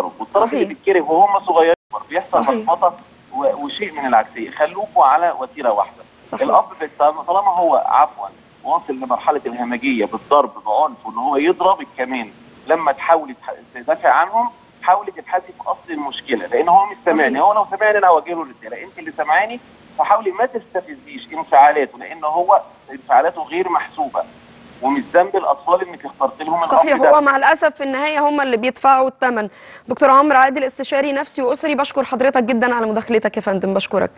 بيكبروا والطرف صحيح. اللي بيتكره وهم صغيرين بيحصل و- وشيء من العكسية. خلوكوا على وتيرة واحدة. صحيح. الأب طالما هو عفوا واصل لمرحلة الهمجية بالضرب بعنف وإن هو يضرب كمان لما تحاولي تح- تدافع عنهم حاولي تبحثي في أصل المشكلة لأن هو مش سامعني. هو لو سمعني أنا اوجه له رساله أنت اللي سامعاني فحاولي ما تستفزيش انفعالاته لأن هو انفعالاته غير محسوبة. ومش ذنب الأطفال إنك اخترت لهم صحيح. هو مع الأسف في النهاية هم اللي بيدفعوا الثمن دكتور عمرو عادل استشاري نفسي وأسري بشكر حضرتك جدا على مداخلتك يا فندم بشكرك.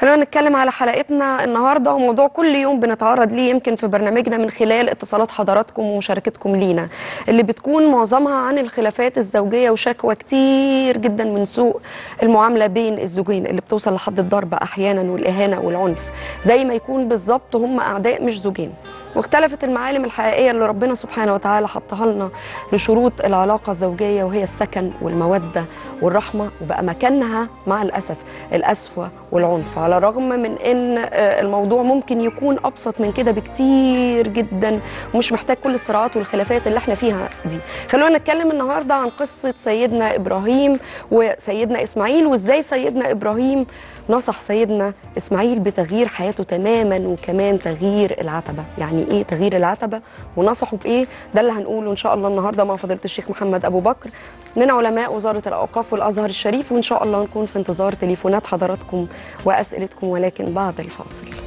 خلينا نتكلم على حلقتنا النهارده وموضوع كل يوم بنتعرض ليه يمكن في برنامجنا من خلال اتصالات حضراتكم ومشاركتكم لينا اللي بتكون معظمها عن الخلافات الزوجية وشكوى كتير جدا من سوء المعاملة بين الزوجين اللي بتوصل لحد الضرب أحيانا والإهانة والعنف. زي ما يكون بالظبط هم أعداء مش زوجين. واختلفت المعالم الحقيقية اللي ربنا سبحانه وتعالى حطها لنا لشروط العلاقة الزوجية وهي السكن والمودة والرحمة وبقى مكانها مع الأسف القسوه والعنف. على الرغم من إن آه، الموضوع ممكن يكون أبسط من كده بكتير جدا ومش محتاج كل الصراعات والخلافات اللي إحنا فيها دي. خلونا نتكلم النهارده عن قصة سيدنا إبراهيم وسيدنا إسماعيل وإزاي سيدنا إبراهيم نصح سيدنا إسماعيل بتغيير حياته تماما وكمان تغيير العتبة. يعني إيه تغيير العتبة؟ ونصحه بإيه؟ ده اللي هنقوله إن شاء الله النهارده مع فضيلة الشيخ محمد أبو بكر. من علماء وزارة الأوقاف والأزهر الشريف وإن شاء الله نكون في انتظار تليفونات حضراتكم وأسئلتكم ولكن بعد الفاصل.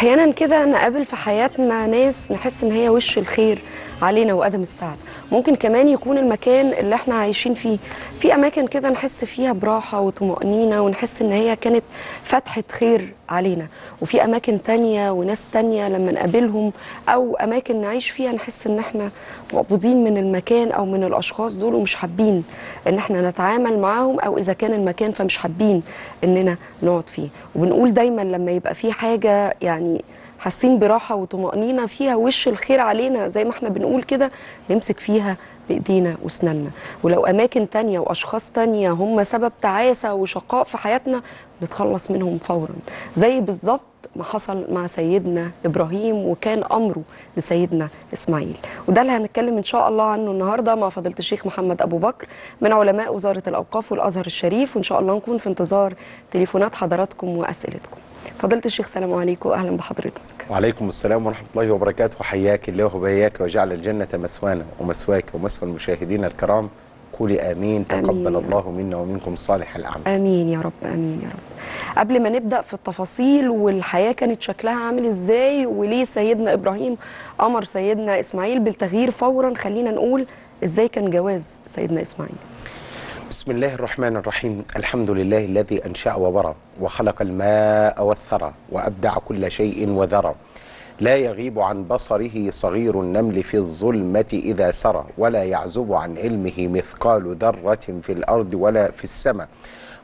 أحيانا كده نقابل في حياتنا ناس نحس إن هي وش الخير. علينا وقدم السعد. ممكن كمان يكون المكان اللي إحنا عايشين فيه. في أماكن كده نحس فيها براحة وطمأنينة ونحس إن هي كانت فتحة خير علينا. وفي أماكن تانية وناس تانية لما نقابلهم أو أماكن نعيش فيها نحس إن إحنا مقبوضين من المكان أو من الأشخاص دول ومش حابين إن إحنا نتعامل معاهم أو إذا كان المكان فمش حابين إننا نقعد فيه. وبنقول دايما لما يبقى في حاجة يعني حاسين براحة وطمأنينة فيها وش الخير علينا؟ زي ما إحنا بنقول كده نمسك فيها بإيدينا واسناننا ولو أماكن تانية وأشخاص تانية هم سبب تعاسة وشقاء في حياتنا نتخلص منهم فورا. زي بالظبط ما حصل مع سيدنا إبراهيم وكان أمره لسيدنا إسماعيل. وده اللي هنتكلم إن شاء الله عنه النهارده مع فضيلة الشيخ محمد أبو بكر من علماء وزارة الأوقاف والأزهر الشريف. وإن شاء الله نكون في انتظار تليفونات حضراتكم وأسئلتكم. فضيلة الشيخ سلام عليكم واهلا بحضرتك. وعليكم السلام ورحمة الله وبركاته. حياك الله وبياك وجعل الجنة مثوانا ومثواك ومثوى المشاهدين الكرام. قولي آمين تقبل. الله منا ومنكم صالح الأعمال. آمين يا رب آمين يا رب. قبل ما نبدأ في التفاصيل والحياة كانت شكلها عامل إزاي وليه سيدنا إبراهيم أمر سيدنا إسماعيل بالتغيير فورا خلينا نقول إزاي كان جواز سيدنا إسماعيل؟ بسم الله الرحمن الرحيم. الحمد لله الذي أنشأ وبرى وخلق الماء والثرى وأبدع كل شيء وذرى. لا يغيب عن بصره صغير النمل في الظلمة إذا سرى ولا يعزب عن علمه مثقال ذرة في الأرض ولا في السماء.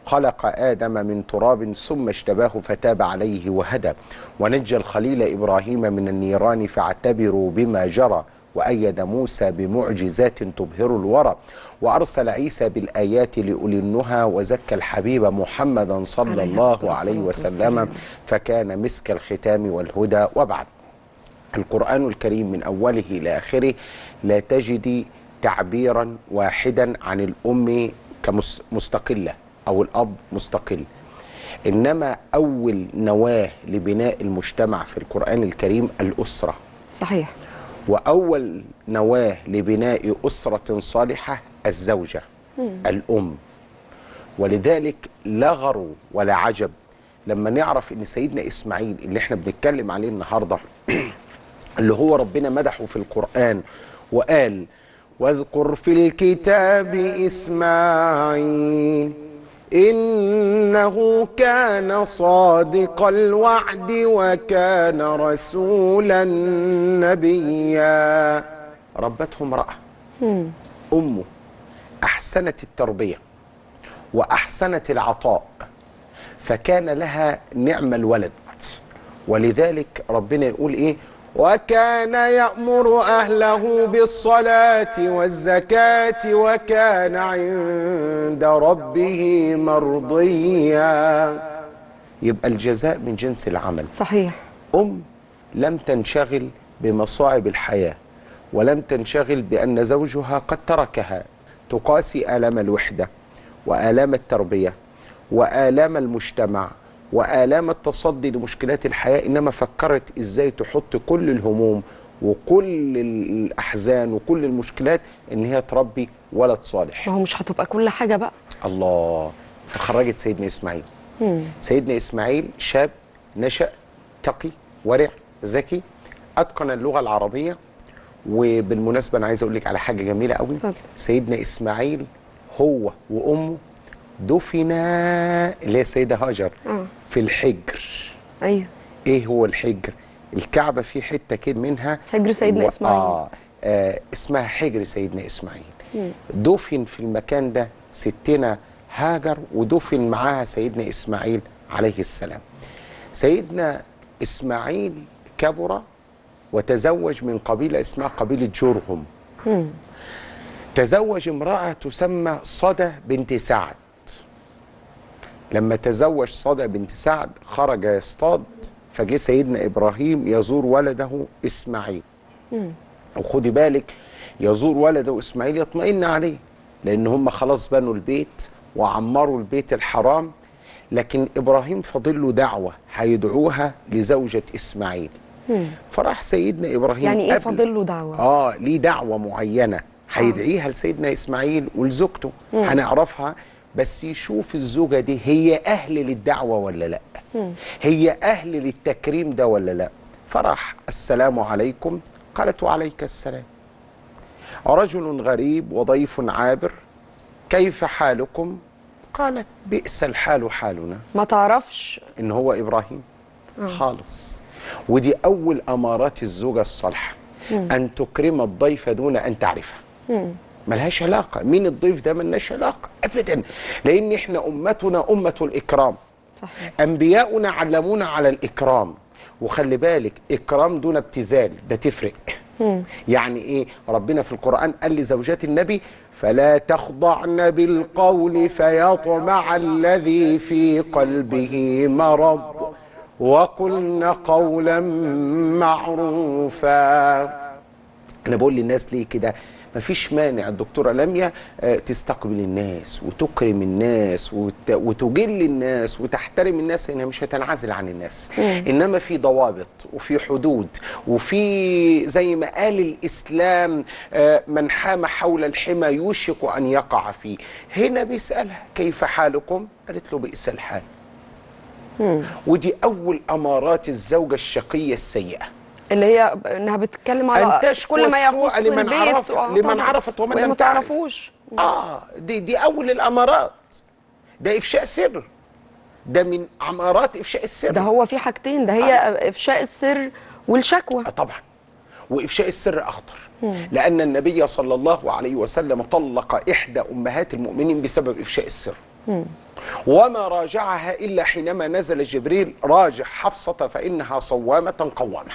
خلق آدم من تراب ثم اجتباه فتاب عليه وهدى. ونجى الخليل إبراهيم من النيران فاعتبروا بما جرى. وأيد موسى بمعجزات تبهر الورى وأرسل عيسى بالآيات لأولي النهى وزكى الحبيب محمدا صلى الله عليه وسلم. فكان مسك الختام والهدى وبعد. القرآن الكريم من أوله إلى آخره لا تجدي تعبيرا واحدا عن الأم كمستقلة أو الأب مستقل. إنما أول نواة لبناء المجتمع في القرآن الكريم الأسرة. صحيح. وأول نواة لبناء أسرة صالحة الزوجة الأم. ولذلك لا غرو ولا عجب لما نعرف إن سيدنا إسماعيل اللي إحنا بنتكلم عليه النهارده اللي هو ربنا مدحه في القرآن وقال واذكر في الكتاب إسماعيل إنه كان صادق الوعد وكان رسولا نبيا. ربته امرأة. أمه. أحسنت التربية وأحسنت العطاء. فكان لها نعم الولد. ولذلك ربنا يقول إيه؟ وكان يأمر أهله بالصلاة والزكاة وكان عند ربه مرضيا. يبقى الجزاء من جنس العمل. صحيح. أم لم تنشغل بمصاعب الحياة ولم تنشغل بأن زوجها قد تركها. تقاسي آلام الوحدة وآلام التربية وآلام المجتمع. وآلام التصدي لمشكلات الحياة إنما فكرت إزاي تحط كل الهموم وكل الأحزان وكل المشكلات إن هي تربي ولد صالح. ما هو مش هتبقى كل حاجة بقى. الله. فخرجت سيدنا إسماعيل. سيدنا إسماعيل شاب نشأ تقي ورع ذكي أتقن اللغة العربية. وبالمناسبة أنا عايز أقول لك على حاجة جميلة قوي. سيدنا إسماعيل هو وأمه دفنا اللي هي السيده هاجر آه. في الحجر. أيوه. إيه هو الحجر؟ الكعبة في حتة كده منها حجر سيدنا إسماعيل. آه. آه اسمها حجر سيدنا إسماعيل. دفن في المكان ده ستنا هاجر ودفن معاها سيدنا إسماعيل عليه السلام. سيدنا إسماعيل كبر وتزوج من قبيلة اسمها قبيلة جرهم تزوج امرأة تسمى صدى بنت سعد. لما تزوج صدى بنت سعد خرج يصطاد فجه سيدنا إبراهيم يزور ولده إسماعيل. وخدي بالك يزور ولده إسماعيل يطمئن عليه لأن هم خلاص بنوا البيت وعمروا البيت الحرام لكن إبراهيم فاضل له دعوة هيدعوها لزوجة إسماعيل. فراح سيدنا إبراهيم يعني إيه قبل- فاضل له دعوة؟ آه ليه دعوة معينة هيدعيها لسيدنا إسماعيل ولزوجته. هنعرفها بس يشوف الزوجة دي هي أهل للدعوة ولا لأ؟ هي أهل للتكريم ده ولا لأ؟ فراح السلام عليكم. قالت وعليك السلام. رجل غريب وضيف عابر كيف حالكم؟ قالت بئس الحال حالنا. ما تعرفش؟ إن هو إبراهيم. خالص. ودي أول أمارات الزوجة الصالحة. أن تكرم الضيف دون أن تعرفه ملهاش علاقة. مين الضيف ده؟ ملناش علاقة. ابدا. لأن إحنا أمتنا أمة الإكرام. صحيح. أنبياؤنا علمونا على الإكرام. وخلي بالك إكرام دون ابتذال. ده تفرق. يعني إيه؟ ربنا في القرآن قال لزوجات النبي فلا تخضعن بالقول فيطمع الذي في قلبه مرض وقلن قولا معروفا. أنا بقول للناس ليه كده؟ مفيش مانع. الدكتورة لميا آه، تستقبل الناس وتكرم الناس وت... وتجل الناس وتحترم الناس إنها مش هتنعزل عن الناس. إنما في ضوابط وفي حدود وفي زي ما قال الإسلام آه، من حام حول الحمى يوشك أن يقع فيه. هنا بيسألها كيف حالكم؟ قالت له بئس الحال. ودي أول أمارات الزوجة الشقية السيئة. اللي هي إنها بتتكلم على أن كل ما يخص لمن البيت عرف- آه، لمن. عرفت ومن لم. تعرفوش. آه دي دي أول الأمارات. ده إفشاء سر ده من أمارات إفشاء السر. ده هو في حاجتين. ده هي إفشاء السر والشكوى. آه طبعا. وإفشاء السر أخطر. لأن النبي صلى الله عليه وسلم طلق إحدى أمهات المؤمنين بسبب إفشاء السر. وما راجعها إلا حينما نزل جبريل راجع حفصة فإنها صوامة قوامة.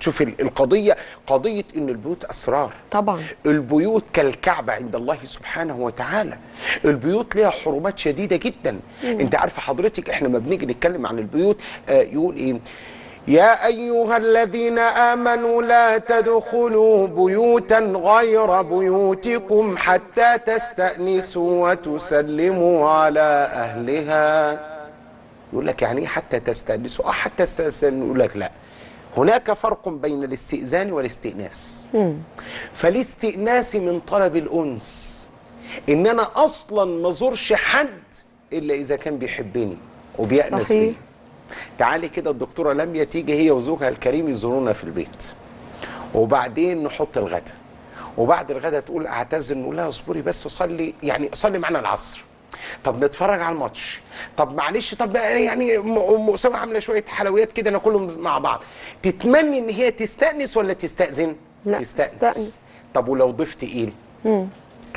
شوف ال- القضية قضية إن البيوت أسرار. طبعا. البيوت كالكعبة عند الله سبحانه وتعالى. البيوت ليها حرمات شديدة جدا. أنت عارفة حضرتك إحنا ما بنيجي نتكلم عن البيوت آه يقول إيه؟ يا أيها الذين آمنوا لا تدخلوا بيوتا غير بيوتكم حتى تستأنسوا وتسلموا على أهلها. يقول لك يعني إيه حتى تستأنسوا؟ آه حتى تستأنسوا. يقول لك لا. هناك فرق بين الاستئذان والاستئناس. فالاستئناس من طلب الأنس. إن أنا أصلا ما زورش حد إلا إذا كان بيحبني وبيأنس صحيح. تعالي كده الدكتورة لميا تيجي هي وزوجها الكريم يزورونا في البيت. وبعدين نحط الغدا. وبعد الغدا تقول أعتذر نقول لها اصبري بس وصلي يعني صلي معنا العصر. طب نتفرج على الماتش. طب معلش طب يعني ام اسامه عاملة شوية حلويات كده ناكلهم مع بعض. تتمني إن هي تستأنس ولا تستأذن؟ لا، تستأنس. تستأنس. طب ولو ضيف تقيل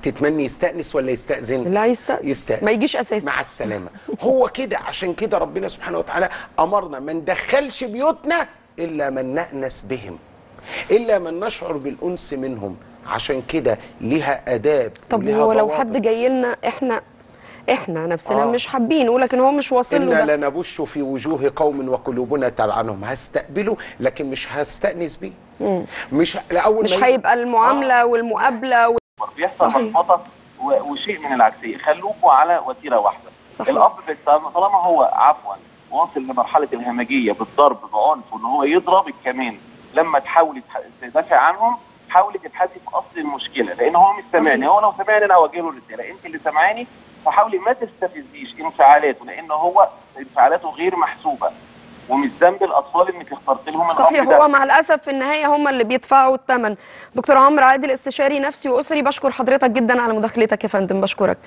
تتمني يستأنس ولا يستأذن؟ لا يستأذن. يستأذن. ما يجيش أساساً. مع السلامة. هو كده. عشان كده ربنا سبحانه وتعالى أمرنا ما ندخلش بيوتنا إلا من نأنس بهم إلا من نشعر بالأنس منهم. عشان كده ليها آداب طب هو لو. حد جاي لنا إحنا إحنا نفسنا آه. مش حابينه لكن هو مش واصل له إنا لنبش في وجوه قوم وقلوبنا تلعنهم هستقبله لكن مش هستأنس بيه. مش لأول مش ما يجي- هيبقى المعاملة وال... بيحصل. لخبطة وشيء من العكسيه خلوكوا على وتيرة واحدة صحيح. الأب طالما هو عفوا واصل لمرحلة الهمجية بالضرب بعنف وان هو يضرب الكمان لما تحاولي تح- تدافع عنهم حاولي تبحثي في أصل المشكلة لأن هو مش سامعني. هو لو سامعني أنا اوجه له رساله أنت اللي سامعاني فحاولي ما تستفزيش انفعالاته لأن هو انفعالاته غير محسوبة ومش ذنب الأطفال إنك اخترت لهم صحيح ده. هو مع الأسف في النهاية هم اللي بيدفعوا الثمن دكتور عمرو عادل استشاري نفسي وأسري بشكر حضرتك جدا على مداخلتك يا فندم. بشكرك.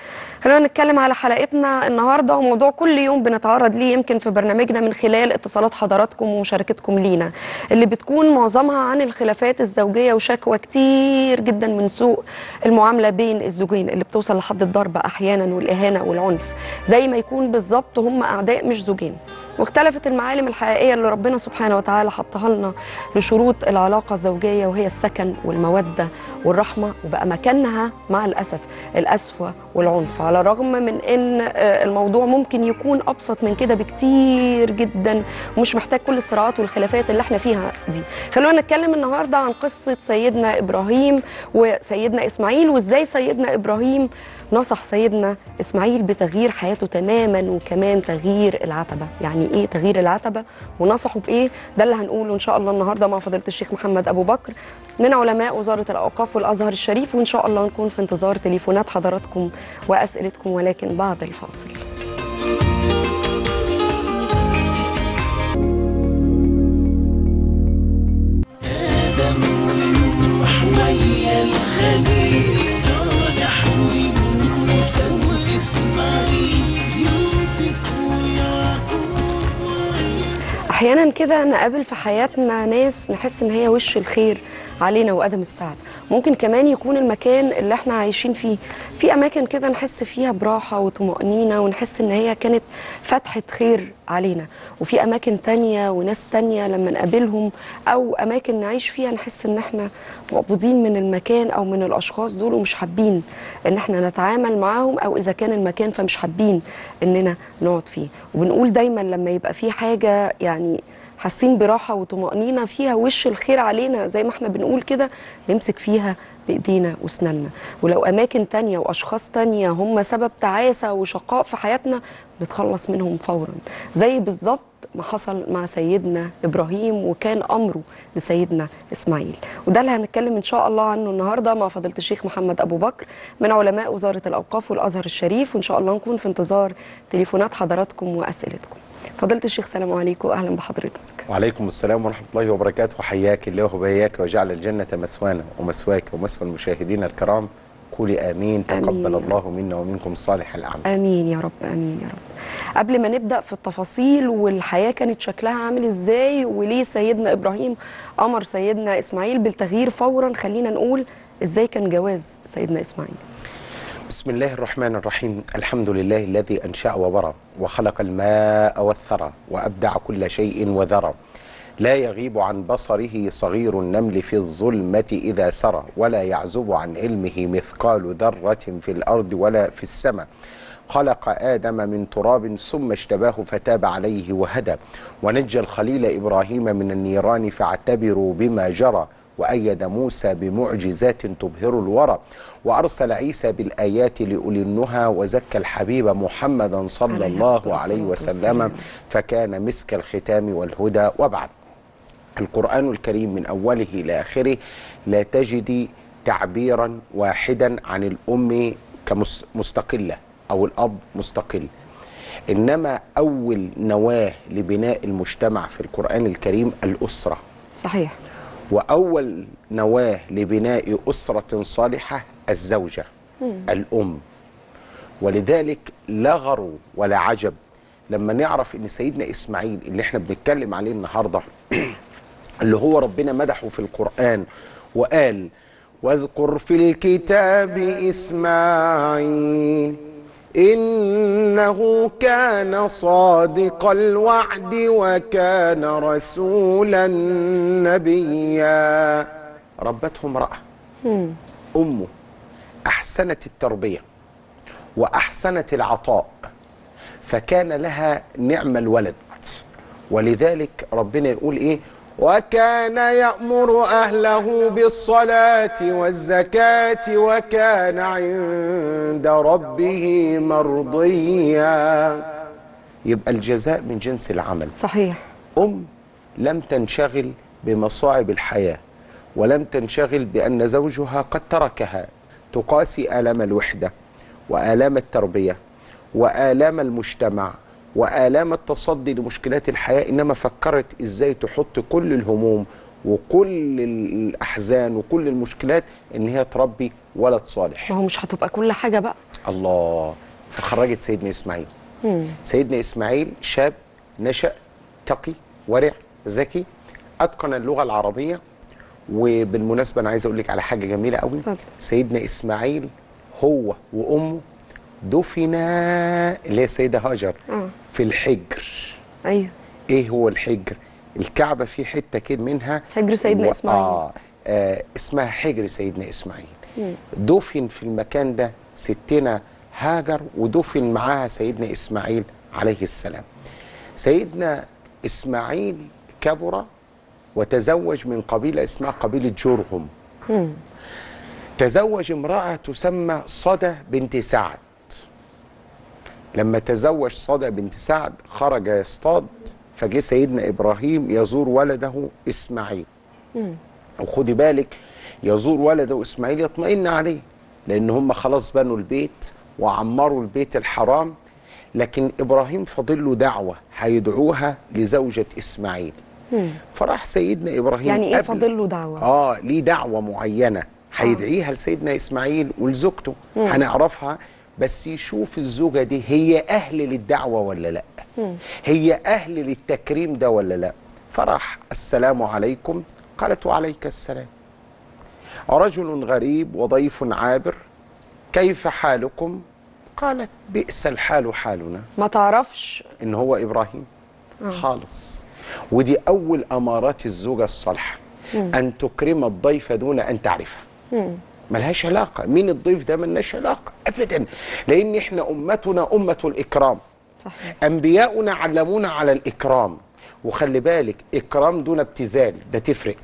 خلينا نتكلم على حلقتنا النهارده وموضوع كل يوم بنتعرض ليه يمكن في برنامجنا من خلال اتصالات حضراتكم ومشاركتكم لينا اللي بتكون معظمها عن الخلافات الزوجية وشكوى كتير جدا من سوء المعاملة بين الزوجين اللي بتوصل لحد الضرب أحيانا والإهانة والعنف. زي ما يكون بالظبط هم أعداء مش زوجين. واختلفت المعالم الحقيقية اللي ربنا سبحانه وتعالى حطها لنا لشروط العلاقة الزوجية وهي السكن والمودة والرحمة وبقى مكانها مع الأسف القسوه والعنف. على الرغم من إن آه، الموضوع ممكن يكون أبسط من كده بكتير جدا ومش محتاج كل الصراعات والخلافات اللي إحنا فيها دي. خلونا نتكلم النهارده عن قصة سيدنا إبراهيم وسيدنا إسماعيل وإزاي سيدنا إبراهيم نصح سيدنا إسماعيل بتغيير حياته تماما وكمان تغيير العتبة. يعني إيه تغيير العتبة؟ ونصحه بإيه؟ ده اللي هنقوله إن شاء الله النهارده مع فضيلة الشيخ محمد أبو بكر من علماء وزارة الأوقاف والأزهر الشريف وإن شاء الله نكون في انتظار تليفونات حضراتكم وأسئلتكم ولكن بعد الفاصل. آدم ونوح ويا الخليل يوسف أحيانا كده نقابل في حياتنا ناس نحس إن هي وش الخير. علينا وقدم السعد. ممكن كمان يكون المكان اللي إحنا عايشين فيه. في أماكن كده نحس فيها براحة وطمأنينة ونحس إن هي كانت فتحة خير علينا. وفي أماكن تانية وناس تانية لما نقابلهم أو أماكن نعيش فيها نحس إن إحنا مقبوضين من المكان أو من الأشخاص دول ومش حابين إن إحنا نتعامل معاهم أو إذا كان المكان فمش حابين إننا نقعد فيه. وبنقول دايما لما يبقى في حاجة يعني حاسين براحة وطمأنينة فيها وش الخير علينا زي ما إحنا بنقول كده نمسك فيها بإيدينا واسناننا ولو أماكن تانية وأشخاص تانية هم سبب تعاسة وشقاء في حياتنا نتخلص منهم فورا. زي بالظبط ما حصل مع سيدنا إبراهيم وكان أمره لسيدنا إسماعيل. وده اللي هنتكلم إن شاء الله عنه النهارده مع فضيلة الشيخ محمد أبو بكر من علماء وزارة الأوقاف والأزهر الشريف. وإن شاء الله نكون في انتظار تليفونات حضراتكم وأسئلتكم. فضيلة الشيخ سلام عليكم واهلا بحضرتك. وعليكم السلام ورحمة الله وبركاته. حياك الله وبياك وجعل الجنة مثوانا ومثواك ومثوى المشاهدين الكرام. قولي آمين آمين. تقبل الله منا ومنكم صالح الأعمال. آمين يا رب آمين يا رب. قبل ما نبدأ في التفاصيل والحياة كانت شكلها عامل إزاي وليه سيدنا إبراهيم أمر سيدنا إسماعيل بالتغيير فورا خلينا نقول إزاي كان جواز سيدنا إسماعيل؟ بسم الله الرحمن الرحيم. الحمد لله الذي أنشأ وبرى وخلق الماء والثرى وأبدع كل شيء وذرى. لا يغيب عن بصره صغير النمل في الظلمة إذا سرى ولا يعزب عن علمه مثقال ذرة في الأرض ولا في السماء. خلق آدم من تراب ثم اجتباه فتاب عليه وهدى. ونجى الخليل إبراهيم من النيران فاعتبروا بما جرى. وأيد موسى بمعجزات تبهر الورى وأرسل عيسى بالآيات لأولي النهى وزكى الحبيب محمدا صلى الله عليه وسلم. فكان مسك الختام والهدى وبعد. القرآن الكريم من أوله إلى آخره لا تجد تعبيرا واحدا عن الأم كمستقلة أو الأب مستقل. إنما أول نواة لبناء المجتمع في القرآن الكريم الأسرة. صحيح. وأول نواة لبناء أسرة صالحة الزوجة الأم. ولذلك لا غرو ولا عجب لما نعرف إن سيدنا إسماعيل اللي إحنا بنتكلم عليه النهارده اللي هو ربنا مدحه في القرآن وقال واذكر في الكتاب إسماعيل إنه كان صادق الوعد وكان رسولا نبيا. ربته امرأة. أمه أحسنت التربية وأحسنت العطاء. فكان لها نعم الولد. ولذلك ربنا يقول إيه؟ وكان يأمر أهله بالصلاة والزكاة وكان عند ربه مرضيا. يبقى الجزاء من جنس العمل. صحيح. أم لم تنشغل بمصاعب الحياة ولم تنشغل بأن زوجها قد تركها تقاسي آلام الوحدة وآلام التربية وآلام المجتمع وآلام التصدي لمشكلات الحياة إنما فكرت إزاي تحط كل الهموم وكل الأحزان وكل المشكلات إن هي تربي ولد صالح. ما هو مش هتبقى كل حاجة بقى. الله. فخرجت سيدنا إسماعيل. سيدنا إسماعيل شاب نشأ تقي ورع ذكي أتقن اللغة العربية. وبالمناسبة أنا عايز أقول لك على حاجة جميلة قوي. سيدنا إسماعيل هو وأمه دفنا اللي هي السيدة هاجر آه. في الحجر. أيوه. إيه هو الحجر؟ الكعبة في حتة كده منها حجر سيدنا إسماعيل. آه. آه اسمها حجر سيدنا إسماعيل. دفن في المكان ده ستنا هاجر ودفن معاها سيدنا إسماعيل عليه السلام. سيدنا إسماعيل كبر وتزوج من قبيلة اسمها قبيلة جرهم تزوج امرأة تسمى صدى بنت سعد. لما تزوج صدى بنت سعد خرج يصطاد فجه سيدنا إبراهيم يزور ولده إسماعيل. وخدي بالك يزور ولده إسماعيل يطمئن عليه لأن هم خلاص بنوا البيت وعمروا البيت الحرام. لكن إبراهيم فاضل له دعوة هيدعوها لزوجة إسماعيل. فراح سيدنا إبراهيم يعني إيه قبل- فاضل له دعوة؟ آه ليه دعوة معينة هيدعيها لسيدنا إسماعيل ولزوجته. هنعرفها بس يشوف الزوجة دي هي أهل للدعوة ولا لأ؟ هي أهل للتكريم ده ولا لأ؟ فراح السلام عليكم. قالت وعليك السلام. رجل غريب وضيف عابر كيف حالكم؟ قالت بئس الحال حالنا. ما تعرفش؟ إن هو إبراهيم. خالص. ودي أول أمارات الزوجة الصالحة. أن تكرم الضيف دون أن تعرفه ملهاش علاقة. مين الضيف ده؟ ملناش علاقة. ابدا. لأن إحنا أمتنا أمة الإكرام. صحيح. أنبياؤنا علمونا على الإكرام. وخلي بالك إكرام دون ابتذال. ده تفرق.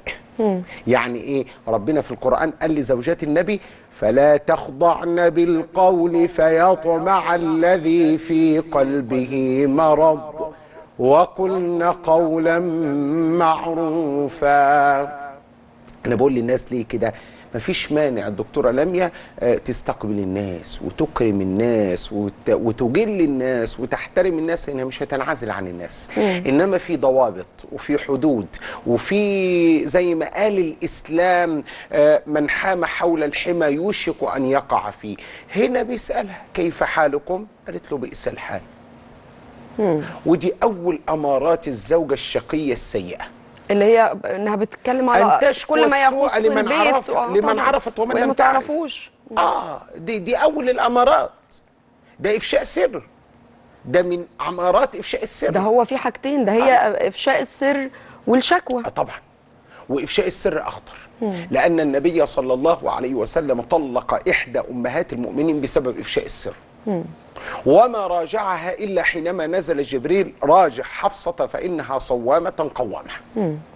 يعني إيه؟ ربنا في القرآن قال لزوجات النبي فلا تخضعن بالقول فيطمع الذي في قلبه مرض وقلن قولا معروفا. أنا بقول للناس ليه كده؟ مفيش مانع. الدكتورة لميا آه، تستقبل الناس وتكرم الناس وت... وتجل الناس وتحترم الناس انها مش هتنعزل عن الناس. إنما في ضوابط وفي حدود وفي زي ما قال الإسلام آه، من حام حول الحمى يوشك أن يقع فيه. هنا بيسألها كيف حالكم؟ قالت له بئس الحال. ودي أول أمارات الزوجة الشقية السيئة. اللي هي انها بتتكلم على أن كل ما يخص لمن البيت عرف- آه لمن. عرفت ومن لم. تعرفوش آه دي دي أول الأمارات. ده إفشاء سر. ده من أمارات إفشاء السر. ده هو في حاجتين. ده هي إفشاء السر والشكوى. آه طبعا. وإفشاء السر أخطر. لأن النبي صلى الله عليه وسلم طلق إحدى أمهات المؤمنين بسبب إفشاء السر. وما راجعها إلا حينما نزل جبريل راجع حفصة فإنها صوامة قوامة.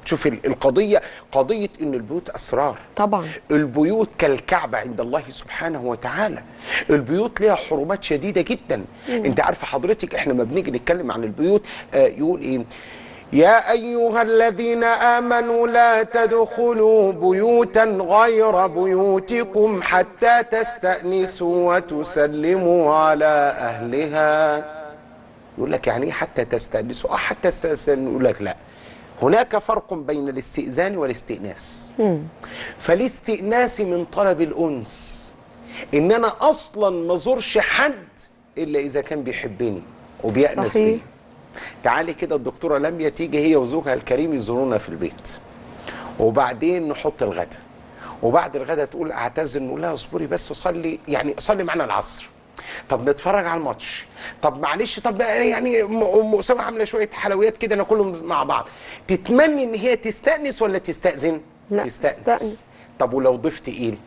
شوف ال- القضية قضية إن البيوت أسرار. طبعا. البيوت كالكعبة عند الله سبحانه وتعالى. البيوت ليها حرمات شديدة جدا. أنت عارفة حضرتك إحنا ما بنيجي نتكلم عن البيوت آه يقول إيه؟ يا أيها الذين آمنوا لا تدخلوا بيوتا غير بيوتكم حتى تستأنسوا وتسلموا على أهلها. يقول لك يعني إيه حتى تستأنسوا؟ آه حتى تستأنسوا. يقول لك لا. هناك فرق بين الاستئذان والاستئناس. فالاستئناس من طلب الأنس. إن أنا أصلا ما زورش حد إلا إذا كان بيحبني وبيأنس صحيح. بي. تعالي كده الدكتورة لميا تيجي هي وزوجها الكريم يزورونا في البيت. وبعدين نحط الغدا. وبعد الغدا تقول أعتذر نقول لها اصبري بس صلي يعني صلي معنا العصر. طب نتفرج على الماتش. طب معلش طب يعني ام أسامة عاملة شوية حلويات كده ناكلهم مع بعض. تتمني إن هي تستأنس ولا تستأذن؟ لا، تستأنس. تستأنس. طب ولو ضيف تقيل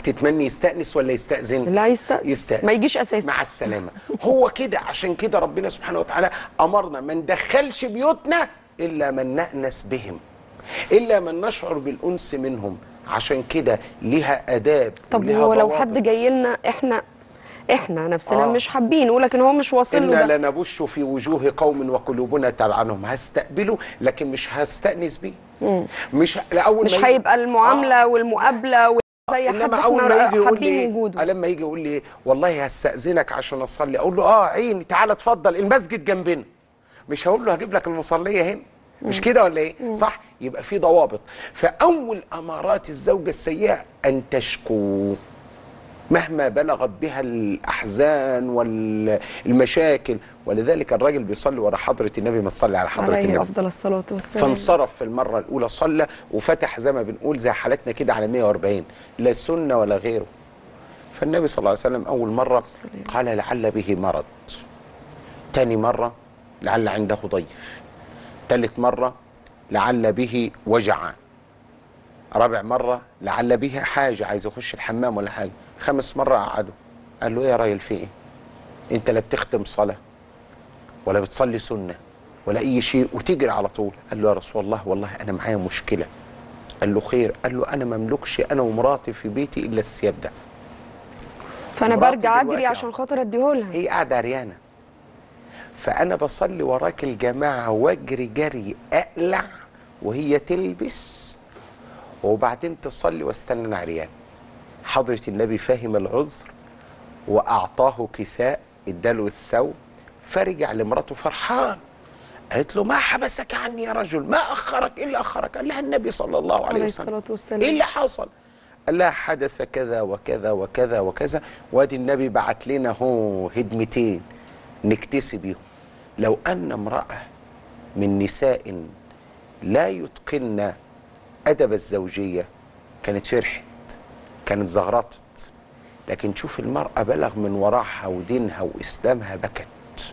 تتمني يستأنس ولا يستأذن؟ لا يستأذن. يستأذن. ما يجيش أساسا. مع السلامة. هو كده. عشان كده ربنا سبحانه وتعالى أمرنا ما ندخلش بيوتنا إلا من نأنس بهم إلا من نشعر بالأنس منهم. عشان كده ليها آداب طب وليها هو لو. حد جاي لنا إحنا إحنا نفسنا آه. مش حابينه لكن هو مش واصل له إنا لنبش في وجوه قوم وقلوبنا تلعنهم هستقبله لكن مش هستأنس بيه. مش لأول مش هيبقى المعاملة والمقابلة وال- زي حد انما اول ما يجي يقول لي لما يجي يقول لي والله هستأذنك عشان أصلي. أقول له آه عيني تعالى اتفضل المسجد جنبنا. مش هقول له هجيب لك المصلية هنا. مش كده ولا إيه؟ صح؟ يبقى في ضوابط. فأول أمارات الزوجة السيئة أن تشكو. مهما بلغت بها الأحزان والمشاكل. ولذلك الراجل بيصلي ورا حضرة النبي ما تصلي على حضرة عليه النبي. أفضل الصلاة والسلام. فانصرف في المرة الأولى صلى وفتح زي ما بنقول زي حالتنا كده على 140 لا سنة ولا غيره. فالنبي صلى الله عليه وسلم أول مرة قال لعل به مرض. تاني مرة لعل عنده ضيف. تالت مرة لعل به وجع. رابع مرة لعل به حاجة عايز يخش الحمام ولا حاجة. خامس مرة قعده قال له إيه يا راجل في إيه؟ أنت لا بتختم صلاة ولا بتصلي سنة ولا أي شيء وتجري على طول. قال له يا رسول الله والله أنا معايا مشكلة. قال له خير. قال له أنا مملكش أنا ومراتي في بيتي إلا الثياب ده. فأنا برجع أجري. عشان خاطر أديهولها. هي قاعدة عريانة. فأنا بصلي وراك الجماعة واجري جري أقلع وهي تلبس وبعدين تصلي واستنى أنا عريان. حضرة النبي فاهم العذر وأعطاه كساء اداله الثوب فرجع لمراته فرحان. قالت له ما حبسك عني يا رجل؟ ما أخرك؟ إيه اللي أخرك؟ قال لها النبي صلى الله عليه وسلم. إيه اللي حصل؟ قال لها حدث كذا وكذا وكذا وكذا. وادي النبي بعت لنا هو هدمتين نكتسي بيهم لو أن امرأة من نساء لا يتقن أدب الزوجية كانت فرحت كانت زغرطت. لكن شوف المرأة بلغ من ورعها ودينها وإسلامها بكت.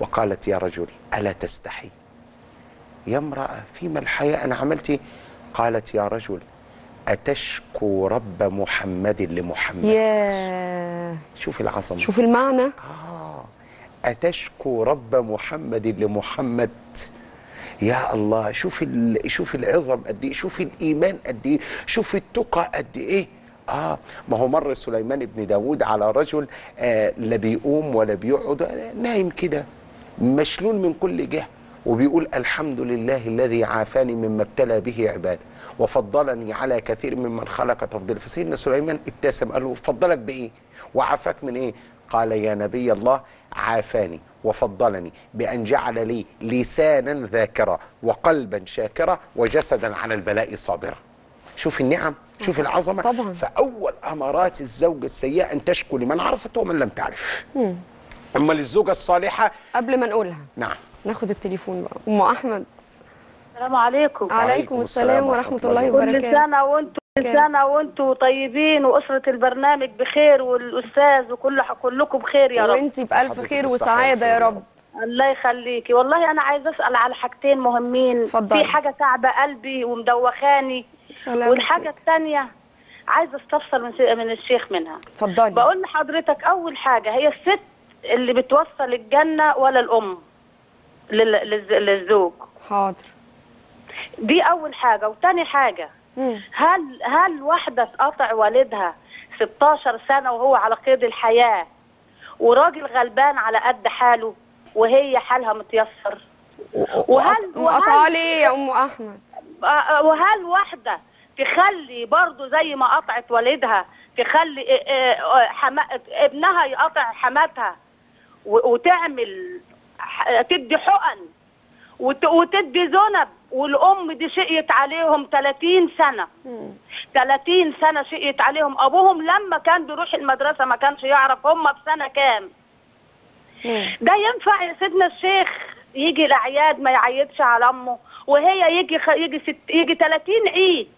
وقالت يا رجل ألا تستحي؟ يا امرأة فيما الحياة؟ أنا عملت إيه؟ قالت يا رجل أتشكو رب محمد لمحمد. ياه. شوف العظمة. شوف المعنى. آه. أتشكو رب محمد لمحمد. يا الله شوف. شوف العظم قد إيه شوف الإيمان قد إيه شوف التقى قد إيه. آه ما هو مر سليمان بن داود على رجل آه لا بيقوم ولا بيقعد. نايم كده مشلول من كل جهة وبيقول الحمد لله الذي عافاني مما ابتلى به عباده وفضلني على كثير ممن خلق تفضيلا فسيدنا سليمان ابتسم قال له فضلك بإيه؟ وعافاك من إيه؟ قال يا نبي الله عافاني وفضلني بأن جعل لي لسانا ذاكرا وقلبا شاكرا وجسدا على البلاء صابرا. شوف النعم شوف العظمة. طبعا. فأول أمارات الزوجة السيئة أن تشكو لمن عرفت ومن لم تعرف. أما للزوجة الصالحة قبل ما نقولها. نعم. ناخد التليفون بقى. أم أحمد. السلام عليكم. عليكم السلام ورحمة الله كل وبركاته. سنة وأنتم كل. سنة وأنتم طيبين وأسرة البرنامج بخير والأستاذ وكل كلكم بخير يا رب. وانتي بألف حضرتك خير وسعادة يا. رب. الله يخليكي. والله أنا عايزة أسأل على حاجتين مهمين. اتفضلي. في حاجة تعبة قلبي ومدوخاني. سلامتك. والحاجة الثانية عايزة استفسر من من الشيخ منها. اتفضلي. بقول لحضرتك أول حاجة هي الست اللي بتوصل الجنة ولا للز- للزوج. حاضر. دي أول حاجة. وتاني حاجة مم. هل هل واحدة تقطع والدها 16 سنة وهو على قيد الحياة وراجل غلبان على قد حاله وهي حالها متيسر؟ وهل- مقطعة وهل- ليه يا أم أحمد؟ آه، وهل واحدة تخلي برضو زي ما قطعت والدها تخلي آه، آه، حما... ابنها يقطع حماتها وتعمل تدي حقن وت... وتدي ذنب والأم دي شقيت عليهم 30 سنة. 30 سنة شقيت عليهم. أبوهم لما كان بيروح المدرسة ما كانش يعرف هم في سنه كام ده ينفع يا سيدنا الشيخ؟ يجي الأعياد ما يعيدش على أمه وهي يجي. يجي ست... يجي 30 عيد.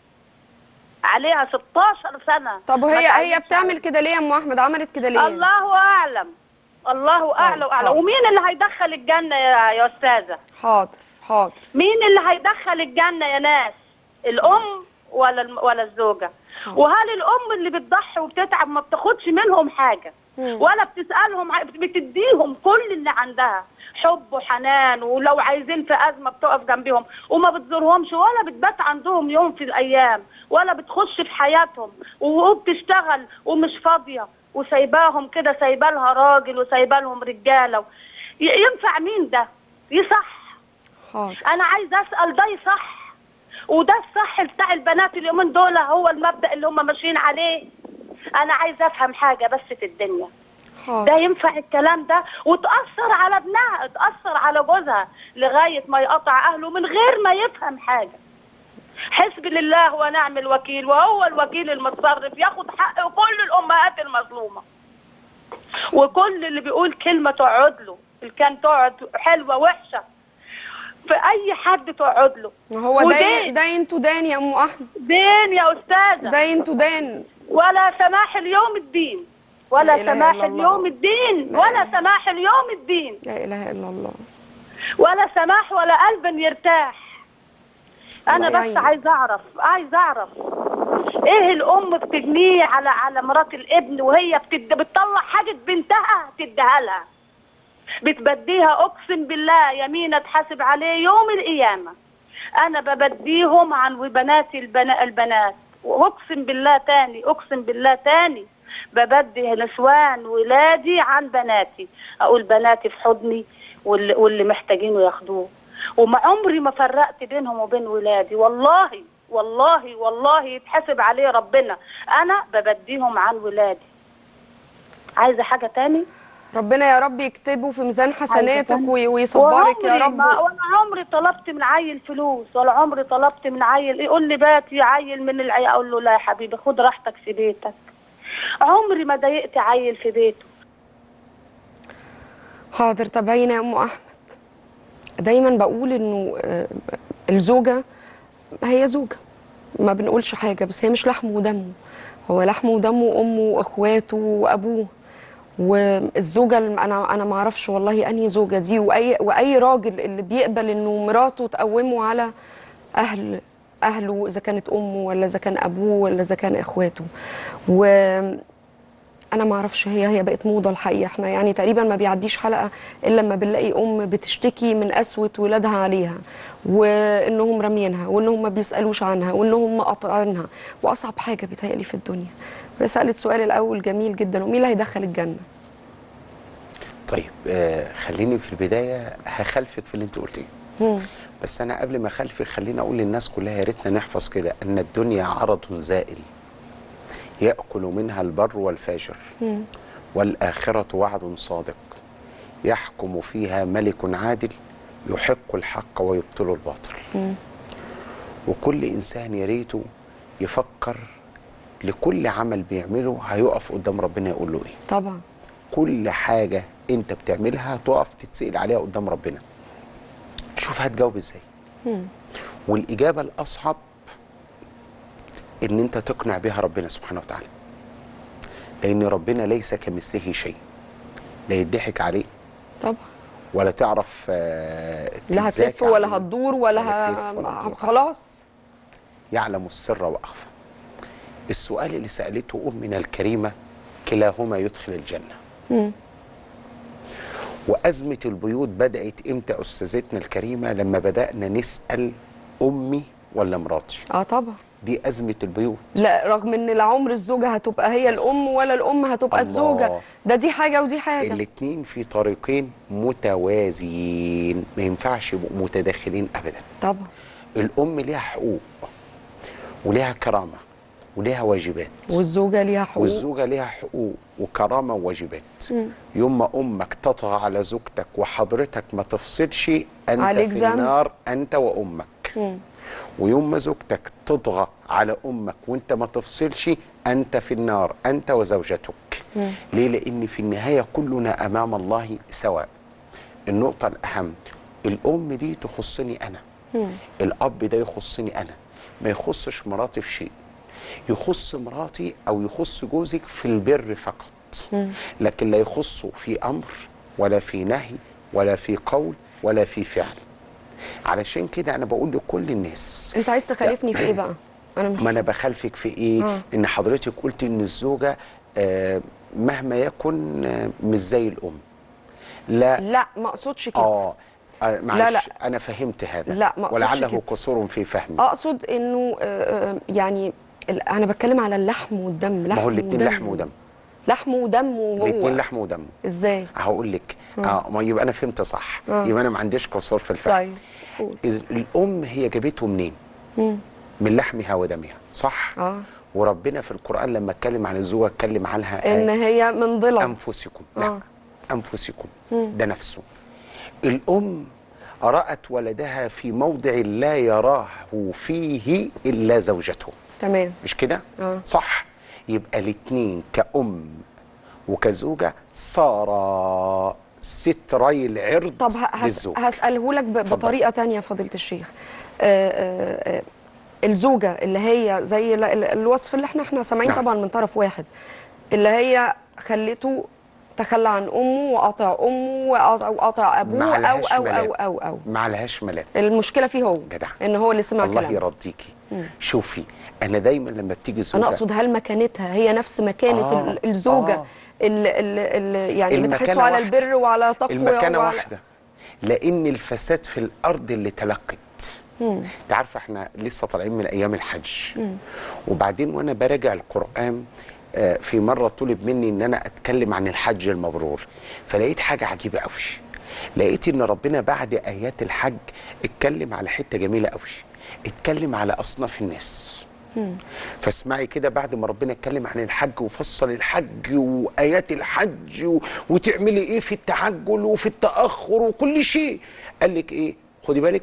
عليها 16 سنة. طب وهي هي بتعمل كده ليه يا أم أحمد؟ عملت كده ليه؟ الله أعلم. الله اعلى وأعلم. حاضر. ومين اللي هيدخل الجنة يا يا أستاذة؟ حاضر حاضر. مين اللي هيدخل الجنة يا ناس؟ الأم ولا ولا الزوجة؟ وهل الأم اللي بتضحي وبتتعب ما بتاخدش منهم حاجة؟ ولا بتسألهم بتديهم كل اللي عندها. حب وحنان ولو عايزين في أزمة بتقف جنبهم. وما بتزورهمش ولا بتبات عندهم يوم في الأيام. ولا بتخش في حياتهم. وبتشتغل ومش فاضية. وسايباهم كده سايبة لها راجل وسايبة لهم رجالة. ينفع مين ده؟ يصح حاضر. أنا عايز أسأل ده يصح وده الصح بتاع البنات اليومين دول هو المبدأ اللي هم ماشيين عليه. أنا عايز أفهم حاجة بس في الدنيا. ده حاضر ينفع الكلام ده؟ وتأثر على ابنها تأثر على جوزها لغاية ما يقطع أهله من غير ما يفهم حاجة. حسب لله ونعم الوكيل وهو الوكيل المتصرف ياخد حق كل الأمهات المظلومة. وكل اللي بيقول كلمة تقعد له اللي كان تقعد حلوة وحشة. في أي حد تقعد له. هو ده ودين. داين تدان يا أم أحمد. دين يا أستاذة. داين تدان ولا سماح اليوم الدين. ولا لا إله سماح إلا. اليوم الدين. لا ولا إله. سماح اليوم الدين. لا إله إلا الله. ولا سماح ولا قلب يرتاح. أنا الله بس يعينك. عايز أعرف عايز أعرف. إيه الأم بتجنيه على على مرات الابن وهي بتد... بتطلع حاجة بنتها تديها لها؟ بتبديها أقسم بالله يمين اتحاسب عليه يوم القيامة. أنا ببديهم عن وبناتي البنا... البنات. واقسم بالله تاني اقسم بالله تاني ببدي نسوان ولادي عن بناتي. أقول بناتي في حضني واللي, واللي محتاجينه ياخدوه. وما عمري ما فرقت بينهم وبين ولادي. والله والله والله يتحاسب عليه ربنا. أنا ببديهم عن ولادي. عايزة حاجة تاني؟ ربنا يا رب يكتبه في ميزان حسناتك ويصبرك يا رب. ما ولا عمري طلبت من عيل فلوس ولا عمري طلبت من عيل يقول لي باتي عيل من العيال أقول له لا يا حبيبي خد راحتك في بيتك. عمري ما ضايقت عيل في بيته. حاضر تابعينا يا أم أحمد. دايما بقول إنه آه، الزوجة هي زوجة. ما بنقولش حاجة بس هي مش لحمه ودمه هو لحمه ودمه امه وأخواته وأبوه. والزوجة أنا أنا ما أعرفش والله أنهي زوجة دي وأي وأي راجل اللي بيقبل إنه مراته تقومه على أهل أهله إذا كانت أمه ولا إذا كان أبوه ولا إذا كان إخواته. و أنا ما أعرفش هي هي بقت موضة الحقيقة. إحنا يعني تقريبا ما بيعديش حلقة إلا لما بنلاقي أم بتشتكي من قسوه ولادها عليها وإنهم راميينها وإنهم ما بيسألوش عنها وإنهم مقاطعينها وأصعب حاجة بيتهيألي في الدنيا. سألت سؤال الأول جميل جدا ومين اللي هيدخل الجنة؟ طيب آه خليني في البداية هخلفك في اللي انت قلتيه. بس أنا قبل ما أخلفك خليني أقول للناس كلها يا ريتنا نحفظ كده أن الدنيا عرض زائل. يأكل منها البر والفاجر. والآخرة وعد صادق. يحكم فيها ملك عادل. يحق الحق ويبطل الباطل. وكل إنسان يا ريته يفكر لكل عمل بيعمله هيقف قدام ربنا يقول له إيه؟ طبعا. كل حاجة أنت بتعملها تقف تتسأل عليها قدام ربنا. شوف هتجاوب إزاي. والإجابة الأصعب إن أنت تقنع بها ربنا سبحانه وتعالى. لأن ربنا ليس كمثله شيء. لا يضحك عليه. طبعا. ولا تعرف آه، لا هتلف ولا. هتدور ولا, ولا ولا. خلاص. يعلم السر وأخفى. السؤال اللي سألته أمنا الكريمة كلاهما يدخل الجنة. وأزمة البيوت بدأت إمتى أستاذتنا الكريمة؟ لما بدأنا نسأل أمي ولا مراتي آه طبعا. دي أزمة البيوت. لا رغم إن العمر الزوجة هتبقى هي الأم ولا الأم هتبقى الله. الزوجة. ده دي حاجة ودي حاجة. الاتنين في طريقين متوازيين ما ينفعش يبقوا متداخلين أبدا. طبعا. الأم ليها حقوق وليها كرامة. وليها واجبات. والزوجة ليها حقوق. والزوجة ليها حقوق وكرامة وواجبات. يوم ما أمك تطغى على زوجتك وحضرتك ما تفصلش أنت في. النار أنت وأمك. ويوم ما زوجتك تطغى على أمك وأنت ما تفصلش أنت في النار أنت وزوجتك. ليه؟ لأن في النهاية كلنا أمام الله سواء. النقطة الأهم الأم دي تخصني أنا. الأب ده يخصني أنا. ما يخصش مراتي في شيء. يخص مراتي أو يخص جوزك في البر فقط. لكن لا يخصه في أمر ولا في نهي ولا في قول ولا في فعل. علشان كده أنا بقول لكل الناس. أنت عايز تخالفني في إيه بقى؟ أنا مش ما أنا بخالفك في إيه؟ آه. إن حضرتك قلت إن الزوجة آه مهما يكن آه مش زي الأم. لا. لا ما أقصدش كده. آه. آه، معلش لا. أنا فهمت هذا. لا، ما ولعله كده. قصور في فهمي. أقصد إنه آه، يعني أنا بتكلم على اللحم والدم لحم ما هو الاثنين. لحم ودم. لحم ودم وهو. الاثنين لحم ودم. إزاي؟ هقول لك. آه. ما يبقى أنا فهمت صح. آه. يبقى أنا ما عنديش قصور في الفهم طيب الأم هي جابته منين؟ مم. من لحمها ودمها صح؟ آه. وربنا في القرآن لما اتكلم عن الزوجة اتكلم عنها إن آية. هي من ضلع أنفسكم. لا آه. أنفسكم. ده نفسه. الأم رأت ولدها في موضع لا يراه فيه إلا زوجته. تمام مش كده آه. صح يبقى الاثنين كأم وكزوجة صار ستري العرض طب للزوج هسأله لك. بطريقة تانية فضيلة الشيخ آه، آه، آه، الزوجة اللي هي زي ال- ال- الوصف اللي إحنا إحنا سامعين نعم. طبعا من طرف واحد اللي هي خلته تخلى عن أمه وقطع أمه وقطع, وقطع أبوه أو عليهاش أو. أو أو أو. ما عليهاش ملام المشكلة فيه هو جدع. إن هو اللي سمع الله كلامه. يرضيكي. شوفي أنا دايما لما بتيجي زوجة أنا أقصد هل مكانتها هي نفس مكانة آه، ال- الزوجة؟ آه. اللي, اللي يعني بتحسوا على. البر وعلى تقوى المكانة وعلى واحدة. لأن الفساد في الأرض اللي تلقت. أنت عارفة إحنا لسه طالعين من أيام الحج. وبعدين وأنا براجع القرآن آه، في مرة طلب مني إن أنا أتكلم عن الحج المبرور. فلقيت حاجة عجيبة أوي. لقيت إن ربنا بعد آيات الحج اتكلم على حتة جميلة أوي. اتكلم على أصناف الناس. فاسمعي كده بعد ما ربنا اتكلم عن الحج وفصل الحج وآيات الحج و... وتعملي إيه في التعجل وفي التأخر وكل شيء. قال لك إيه؟ خدي بالك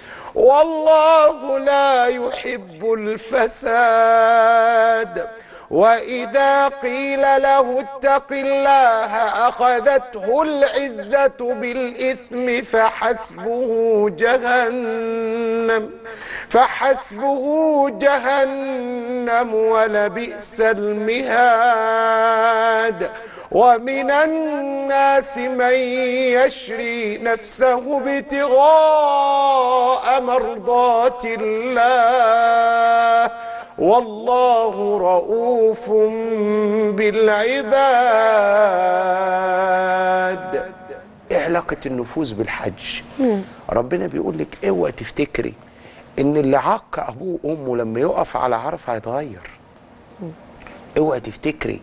والله لا يحب الفساد. وإذا قيل له اتق الله أخذته العزة بالإثم فحسبه جهنم فحسبه جهنم ولبئس المهاد. ومن الناس من يشري نفسه ابتغاء مرضات الله والله رؤوف بالعباد. إيه علاقة النفوس بالحج؟ ربنا بيقول لك اوعى تفتكري إن اللي عق أبوه وأمه لما يقف على عرفة هيتغير؟ اوعى تفتكري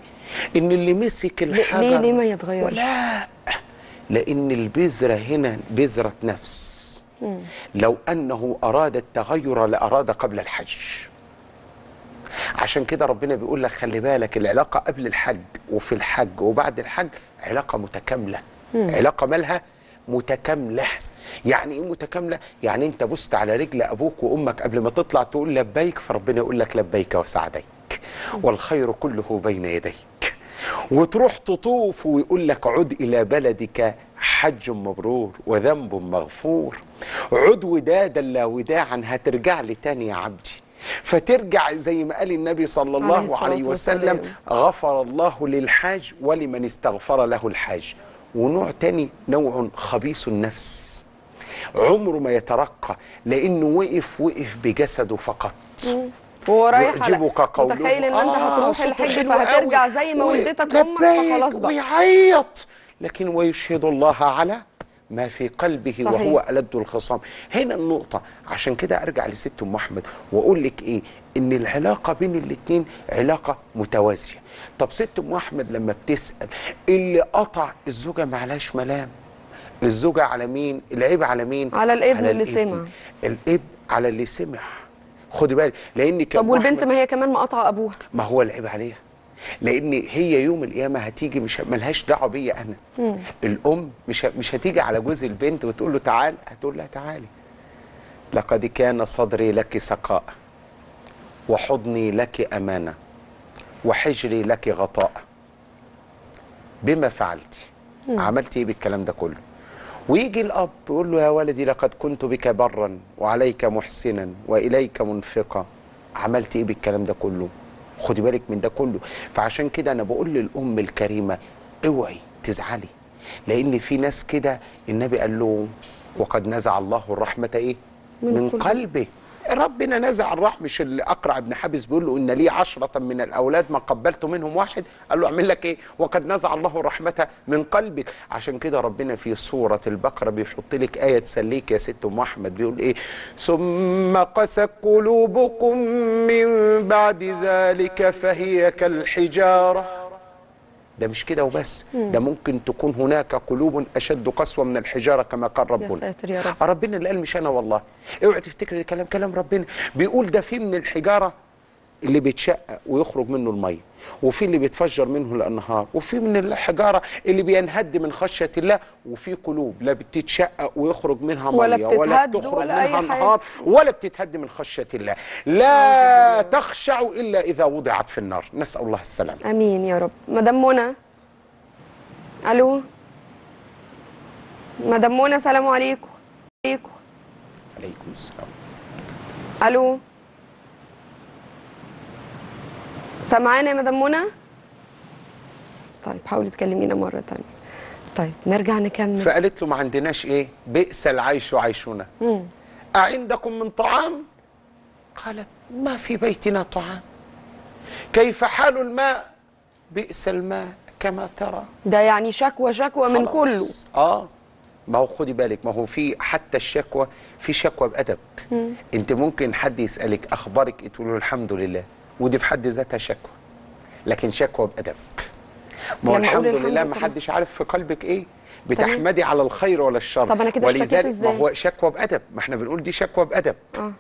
إن اللي مسك الحجر ليه- ليه ما يتغيرش؟ ولا لأن البذرة هنا بذرة نفس. لو أنه أراد التغير لأراد قبل الحج. عشان كده ربنا بيقول لك خلي بالك العلاقة قبل الحج وفي الحج وبعد الحج علاقة متكاملة. علاقة مالها؟ متكاملة. يعني إيه متكاملة؟ يعني أنت بصت على رجل أبوك وأمك قبل ما تطلع تقول لبيك فربنا يقول لك لبيك وسعديك والخير كله بين يديك. وتروح تطوف ويقول لك عد إلى بلدك حج مبرور وذنب مغفور. عد ودادا لا وداعا هترجع لي تاني يا عبدي. فترجع زي ما قال النبي صلى الله عليه وسلم. غفر الله للحاج ولمن استغفر له الحاج. ونوع تاني نوع خبيث النفس. عمره ما يترقى لأنه وقف وقف بجسده فقط. وهو رايح على متخيل إن أنت آه، هتروح الحج فهترجع. زي ما ولدتك أمك فخلاص بقى. ويعيط. لكن ويشهد الله على ما في قلبه صحيح. وهو ألد الخصام. هنا النقطة. عشان كده أرجع لست أم أحمد وأقول لك إيه؟ إن العلاقة بين الاتنين علاقة متوازية. طب ست أم أحمد لما بتسأل اللي قطع الزوجة معلاش ملام. الزوجة على مين؟ العيب على مين؟ على الابن اللي الابن. سمع. الاب على اللي سمع. خدي بالك لأن كأم طب والبنت ما هي كمان مقاطعة أبوها؟ ما هو العيب عليها. لأن هي يوم القيامة هتيجي مش ملهاش دعوة بيا أنا. الأم مش مش هتيجي على جوز البنت وتقول له تعال هتقول لها تعالي. لقد كان صدري لك سقاء وحضني لك أمانة وحجري لك غطاء. بما فعلت. عملت إيه بالكلام ده كله؟ ويجي الأب يقول له يا ولدي لقد كنت بك برا وعليك محسنا وإليك منفقا. عملت إيه بالكلام ده كله؟ خدي بالك من ده كله. فعشان كده أنا بقول للأم الكريمة اوعي تزعلي. لأن في ناس كده النبي قال له وقد نزع الله الرحمة إيه؟ من من قلبه. ربنا نزع الرحمة مش اللي أقرع ابن حابس بيقول له إن لي عشرة من الأولاد ما قبلت منهم واحد. قال له أعمل لك إيه؟ وقد نزع الله الرحمة من قلبك. عشان كده ربنا في سورة البقرة بيحط لك آية تسليك يا ست أم أحمد. بيقول إيه؟ ثم قست قلوبكم من بعد ذلك فهي كالحجارة. ده مش كده وبس. ده ممكن تكون هناك قلوب أشد قسوة من الحجارة كما قال ربنا. ساتر يا رب. ربنا اللي قال مش أنا والله. اوعي تفتكر ده كلام كلام ربنا. بيقول ده في من الحجارة اللي بيتشقق ويخرج منه الميه وفي اللي بيتفجر منه الأنهار وفي من الحجارة اللي بينهد من خشية الله وفي قلوب لا بتتشقق ويخرج منها مية ولا ولا بتخرج ولا منها. انهار ولا بتتهد من خشية الله. لا تخشع إلا إذا وضعت في النار. نسأل الله السلامة. آمين يا رب. مدام منى. ألو؟ مدام منى سلام عليكم عليكم. عليكم السلام. ألو؟ سامعانا يا مدام منى؟ طيب حاولي تكلمينا مرة تانية. طيب نرجع نكمل. فقالت له ما عندناش إيه؟ بئس العيش عيشنا مم. أعندكم من طعام؟ قالت ما في بيتنا طعام. كيف حال الماء؟ بئس الماء كما ترى. ده يعني شكوى شكوى من. كله. آه. ما هو خدي بالك ما هو في حتى الشكوى في شكوى بأدب. أنت ممكن حد يسألك أخبارك؟ إيه؟ تقول له الحمد لله. ودي في حد ذاتها شكوى لكن شكوى بأدب ما هو أقول الحمد لله ما. حدش عارف في قلبك إيه بتحمدي على الخير ولا الشر طب أنا كده ولذلك ما إزاي؟ هو شكوى بأدب ما إحنا بنقول دي شكوى بأدب آه.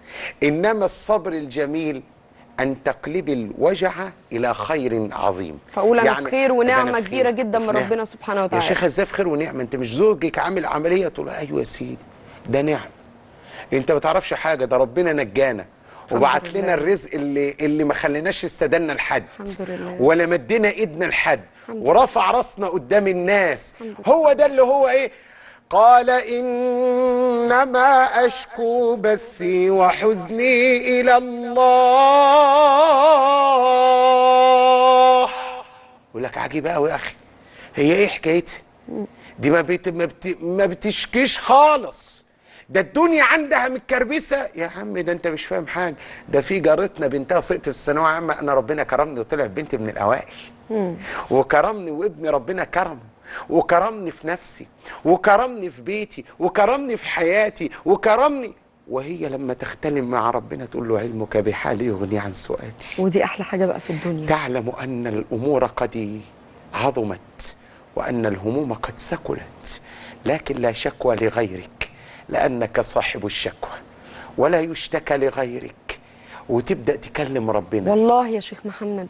إنما الصبر الجميل أن تقلبي الوجع إلى خير عظيم فأقول أنا في خير ونعمة كبيرة جدا من. ربنا سبحانه يا وتعالى. شيخ إزاي في خير ونعمة أنت مش زوجك عامل عملية تقول أيوة يا سيدي ده نعم أنت ما تعرفش حاجة ده ربنا نجانا وبعت. لنا الرزق اللي اللي ما خليناش استدنا لحد. ولا مدينا ايدنا لحد. ورفع راسنا قدام الناس. هو ده اللي هو إيه؟ قال إنما أشكو بثي وحزني إلى الله. يقول لك عجيب قوي يا أخي. هي إيه حكايتها؟ دي ما بت... ما, بت... ما بتشكيش خالص. ده الدنيا عندها متكربسة. يا عم ده انت مش فاهم حاجة. ده في جارتنا بنتها سقطت في الثانوية العامة. أنا ربنا كرمني وطلعت بنتي من الأوائل. وكرمني وابني ربنا كرمه. وكرمني في نفسي. وكرمني في بيتي. وكرمني في حياتي. وكرمني. وهي لما تختلم مع ربنا تقول له علمك بحالي يغني عن سؤالي. ودي أحلى حاجة بقى في الدنيا. تعلم أن الأمور قد عظمت وأن الهموم قد ثقلت لكن لا شكوى لغيرك. لأنك صاحب الشكوى ولا يشتكى لغيرك. وتبدأ تكلم ربنا. والله يا شيخ محمد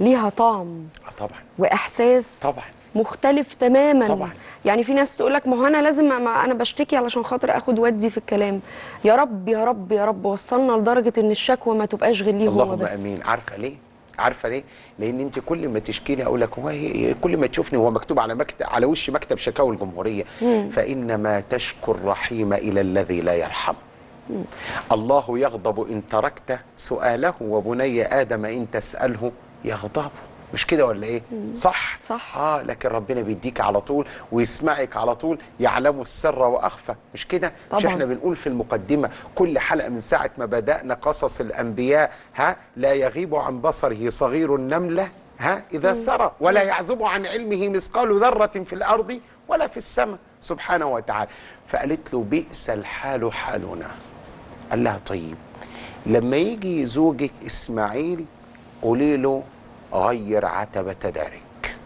ليها طعم. آه طبعا. وإحساس طبعا. مختلف تماما. طبعا. يعني في ناس تقول لك ما هو أنا لازم ما أنا بشتكي علشان خاطر آخد ودي في الكلام. يا رب يا رب يا رب وصلنا لدرجة إن الشكوى ما تبقاش غير ليه هو اللهم بس. آمين. عارفة ليه؟ عارفة ليه؟ لأن أنت كل ما تشكي لي أقول لك هو كل ما تشوفني هو مكتوب على مكتب على وش مكتب شكاوى الجمهورية فإنما تشكو الرحيم إلى الذي لا يرحم. الله يغضب إن تركت سؤاله وبني آدم إن تسأله يغضب. مش كده ولا إيه؟ صح؟ صح. آه لكن ربنا بيديك على طول ويسمعك على طول يعلم السر وأخفى. مش كده؟ مش. إحنا بنقول في المقدمة كل حلقة من ساعة ما بدأنا قصص الأنبياء ها لا يغيب عن بصره صغير النملة ها إذا سرى ولا يعزب عن علمه مثقال ذرة في الأرض ولا في السماء. سبحانه وتعالى. فقالت له بئس الحال حالنا. قال لها طيب لما يجي زوجك إسماعيل قولي له غير عتبة دارك.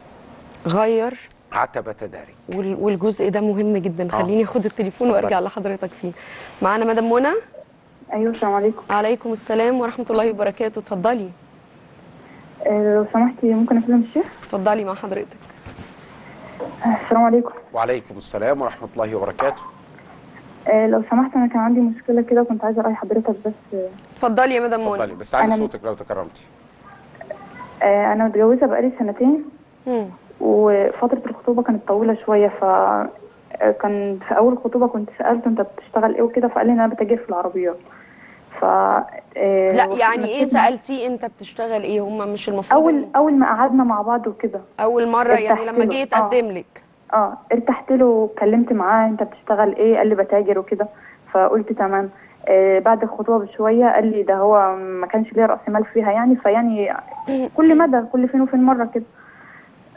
غير؟ عتبة دارك. وال- والجزء ده مهم جدا. آه. خليني أخد التليفون وأرجع. لحضرتك فيه. معانا مدام منى؟ أيوه السلام عليكم. عليكم السلام ورحمة الله وبركاته. اتفضلي. آه، لو سمحتي ممكن أكلم الشيخ؟ اتفضلي مع حضرتك. آه، السلام عليكم. وعليكم السلام ورحمة الله وبركاته. آه، لو سمحت أنا كان عندي مشكلة كده كنت عايزة أرأي حضرتك بس. اتفضلي يا مدام اتفضلي منى بس علي أنا- صوتك لو تكرمتي. أنا متجوزة بقالي سنتين. مم. وفترة الخطوبة كانت طويلة شوية ف آه، كان في أول خطوبة كنت سالته أنت بتشتغل إيه وكده فقال لي إن أنا بتاجر في العربيات. ف آه، لا يعني إيه سألتيه أنت بتشتغل إيه؟ هم مش المفروض أول إن- أول ما قعدنا مع بعض وكده. أول مرة يعني لما. جه آه. يتقدم لك. آه ارتحت له اتكلمت معاه أنت بتشتغل إيه؟ قال لي بتاجر وكده. فقلت تمام. آه بعد الخطوبه بشوية قال لي ده هو ما كانش ليه رأس مال فيها يعني فيعني كل مدى كل فين وفين مرة كده.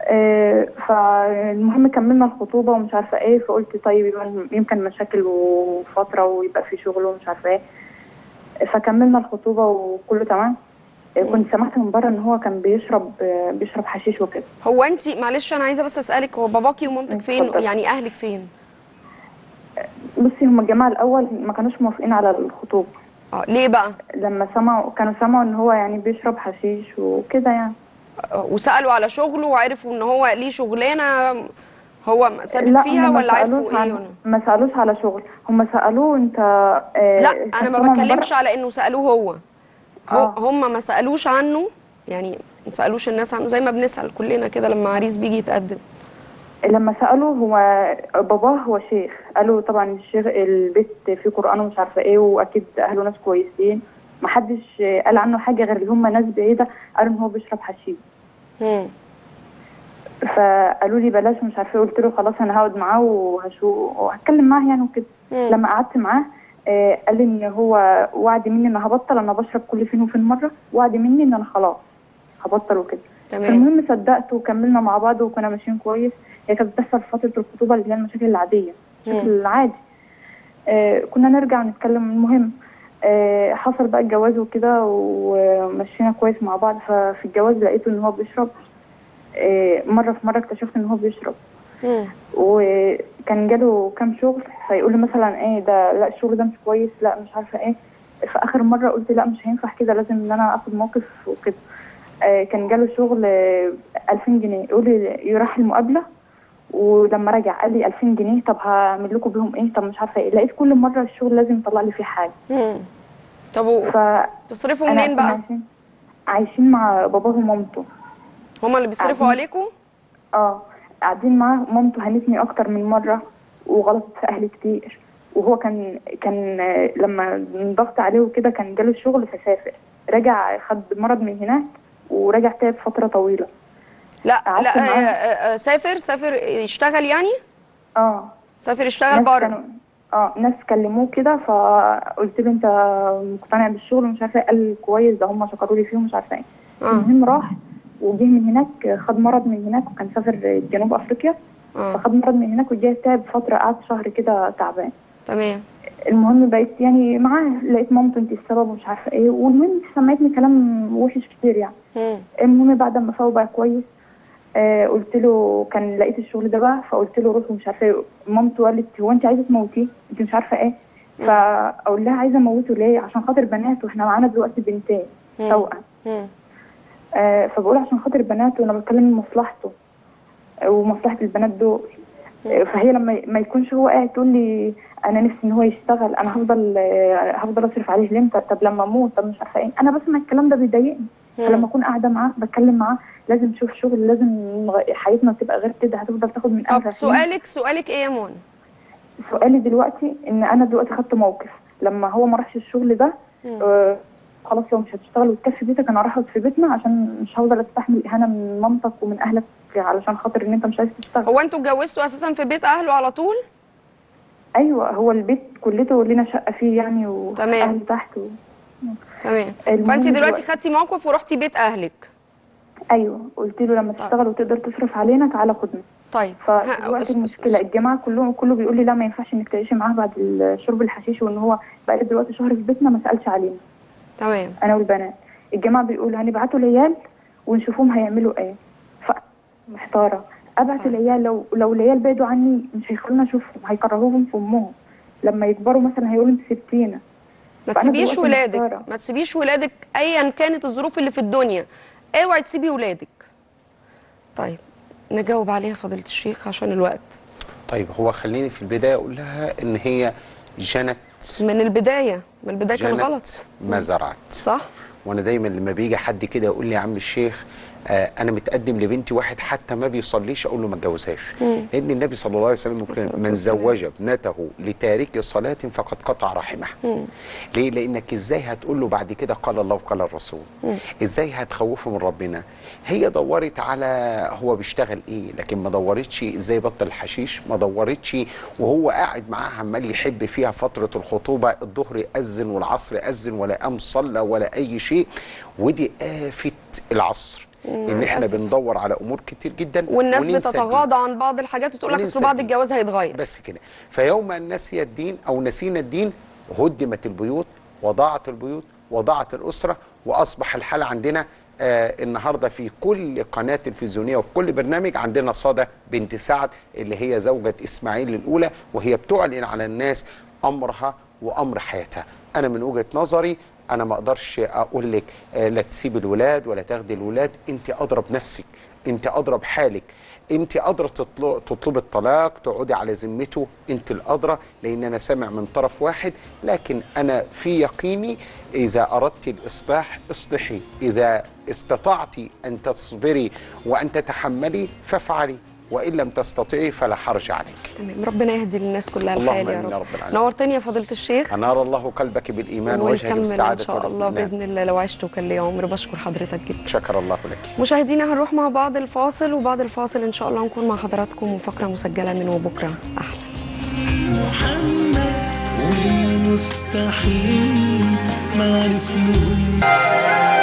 آه فالمهم كملنا الخطوبة ومش عارفة إيه فقلت طيب يمكن مشاكل وفترة ويبقى في شغل ومش عارفة إيه. فكملنا الخطوبة وكله تمام. آه، كنت سمعت من بره إن هو كان بيشرب آه، بيشرب حشيش وكده. هو انت معلش أنا عايزة بس أسألك هو باباكي ومامتك فين. يعني أهلك فين؟ بصي هم الجماعة الأول ما كانوش موافقين على الخطوبة. آه ليه بقى؟ لما سمعوا كانوا سمعوا إن هو يعني بيشرب حشيش وكده يعني. آه، وسألوا على شغله وعرفوا إن هو ليه شغلانة هو ثابت فيها ولا عرفوا إيه ما سألوش على شغل. هم سألوه أنت آه لا أنا ما بتكلمش على إنه سألوه هو. هو آه. هم ما سألوش عنه يعني ما سألوش الناس عنه زي ما بنسأل كلنا كده لما عريس بيجي يتقدم. لما سألوا هو باباه هو شيخ. قالوا طبعا الشيخ البيت فيه قران ومش عارفة إيه وأكيد أهله ناس كويسين. ما حدش قال عنه حاجة غير اللي هم ناس بعيدة قالوا إن هو بيشرب حشيش. فقالوا لي بلاش مش عارفة إيه. قلت له خلاص أنا هقعد معاه وهشو وهتكلم معاه يعني وكده. لما قعدت معاه آه قال لي إن هو وعد مني إن هبطل أنا بشرب كل فين وفين مرة. وعد مني إن أنا خلاص هبطل وكده. تمام. المهم صدقت وكملنا مع بعض وكنا ماشيين كويس. هي كانت بتحصل في فترة الخطوبة اللي هي المشاكل العادية. المشاكل العادي آه كنا نرجع نتكلم. المهم آه حصل بقى الجواز وكده ومشينا كويس مع بعض. ففي الجواز لقيته إن هو بيشرب. آه مرة في مرة اكتشفت إن هو بيشرب. وكان جاله كام شغل. فيقول لي مثلا إيه ده لا الشغل ده مش كويس لا مش عارفة إيه. في آخر مرة قلت لا مش هينفع كده لازم إن أنا آخد موقف وكده. آه كان جاله شغل آه 2000 جنيه. يقول لي يروح المقابلة؟ ولما رجع قال لي 2000 جنيه طب هعمل لكم بيهم إيه؟ طب مش عارفة إيه. لقيت كل مرة الشغل لازم يطلع لي فيه حاجة. مم. طب و- تصرفوا منين بقى؟ عايشين, عايشين مع باباه ومامته. هما اللي بيصرفوا قاعدين. عليكم؟ آه. قاعدين معاه مامته هنتني أكتر من مرة وغلطت في أهلي كتير. وهو كان كان آه، لما ضغط عليه وكده كان جاله الشغل فسافر. رجع خد مرض من هناك ورجع تعب فترة طويلة. لا لا. آه، آه، آه، سافر سافر يشتغل يعني؟ آه. سافر يشتغل بره. آه ناس كلموه كده فقلت له أنت مقتنع بالشغل ومش عارفة إيه؟ قال كويس ده هم شكروا لي فيه ومش عارفة إيه. المهم راح وجه من هناك خد مرض من هناك وكان سافر جنوب أفريقيا. فخد مرض من هناك وجه تعب فترة قعد شهر كده تعبان. تمام. المهم بقيت يعني معاه لقيت مامته انت السبب ومش عارفة إيه. والمهم سمعتني كلام وحش كتير يعني. مم. المهم بعد ما فاق بقى كويس آه قلت له كان لقيت الشغل ده بقى فقلت له روح ومش عارفة إيه. مامته قالت هو أنت عايزة تموتيه أنت مش عارفة إيه؟ فأقول لها عايزة أموته ليه؟ عشان خاطر بنات وإحنا معانا دلوقتي بنتين. توأم. آه فبقول عشان خاطر البنات وأنا بتكلم مصلحته ومصلحة البنات دول. آه، فهي لما ما يكونش هو قاعد تقول لي أنا نفسي إن هو يشتغل أنا هفضل آه، هفضل أصرف عليه ليه؟ طب لما أموت طب مش عارفة إيه. أنا بسمع الكلام ده بيضايقني. فلما اكون قاعدة معاه بتكلم معاه لازم نشوف شغل لازم حياتنا تبقى غير كده هتفضل تاخد من طب. سؤالك سؤالك إيه يا منى سؤالي دلوقتي إن أنا دلوقتي خدت موقف لما هو ما راحش الشغل ده. آه خلاص لو مش هتشتغل وتكفي بيتك أنا راح في بيتنا عشان مش هفضل استحمل اهانه من مامتك ومن أهلك علشان خاطر إن أنت مش عايز تشتغل هو أنتوا اتجوزتوا أساسا في بيت أهله على طول أيوه هو البيت كلته لنا شقة فيه يعني. واهلي تحت و... تمام. فانت دلوقتي خدتي موقف ورحتي بيت أهلك. أيوه قلت له لما تشتغل وتقدر تصرف علينا تعالى خدنا طيب. فدلوقتي اس- المشكلة الجماعة كلهم كله بيقول لي لا ما ينفعش إنك تعيشي معاه بعد شرب الحشيش وإن هو بقى دلوقتي شهر في بيتنا ما سألش علينا. تمام. أنا والبنات. الجماعة بيقولوا هنبعتوا العيال ونشوفهم هيعملوا إيه. فمحتاره أبعت العيال لو لو العيال بعدوا عني مش هيخلونا أشوفهم هيكرهوهم في أمهم. لما يكبروا مثلا هيقولوا أنت سبتينا. ما تسيبيش ولادك. ما تسيبيش ولادك ايا كانت الظروف اللي في الدنيا. اوعي تسيبي ولادك. طيب نجاوب عليها فضيلة الشيخ عشان الوقت. طيب هو خليني في البداية أقول لها إن هي جنت من البداية من البداية كان جنت غلط. ما زرعت. صح. وأنا دايما لما بيجي حد كده يقول لي يا عم الشيخ آه أنا متقدم لبنتي واحد حتى ما بيصليش أقول له ما اتجوزهاش لأن النبي صلى الله عليه وسلم يقول من زوج ابنته لتارك صلاه فقد قطع رحمه. ليه؟ لأنك إزاي هتقول له بعد كده قال الله وقال الرسول؟ إزاي هتخوفه من ربنا؟ هي دورت على هو بيشتغل إيه لكن ما دورتش إزاي بطل الحشيش ما دورتش وهو قاعد معاها عمال يحب فيها فترة الخطوبة الظهر يأذن والعصر يأذن ولا قام صلى ولا أي شيء ودي آفة العصر. إن إحنا. بندور على أمور كتير جدا والناس. بتتغاضى عن بعض الحاجات وتقول لك أصل بعد. الجواز هيتغير بس كده فيوم ان نسي الدين أو نسينا الدين هدمت البيوت وضاعت البيوت وضاعت الأسرة وأصبح الحال عندنا آه النهارده في كل قناة تلفزيونية وفي كل برنامج عندنا صدى بنت سعد اللي هي زوجة إسماعيل الأولى وهي بتعلن على الناس أمرها وأمر حياتها أنا من وجهة نظري أنا ما أقدرش أقول لك آه لا تسيب الولاد ولا تاخدي الولاد. انت أضرب نفسك انت أضرب حالك. انت قادرة تطل- تطلب الطلاق تقعدي على ذمته انت الادرى لأن أنا سامع من طرف واحد. لكن أنا في يقيني إذا أردت الإصلاح اصلحي. إذا استطعت أن تصبري وأن تتحملي فافعلي. وإن لم تستطيعي فلا حرج عليك. تمام. ربنا يهدي للناس كلها الحال يا رب, رب العالمين. نورتني يا فضيلة الشيخ. أنار الله قلبك بالإيمان ووجهك ونكمل إن بالسعاده شاء الله. بإذن الله. لو عشت وكان لي عمر بشكر حضرتك جدا. شكر الله لك. مشاهدينا هنروح مع بعض الفاصل وبعد الفاصل إن شاء الله نكون مع حضراتكم وفقرة مسجلة من وبكرة. أحلى محمد والمستحيل ما عرفناش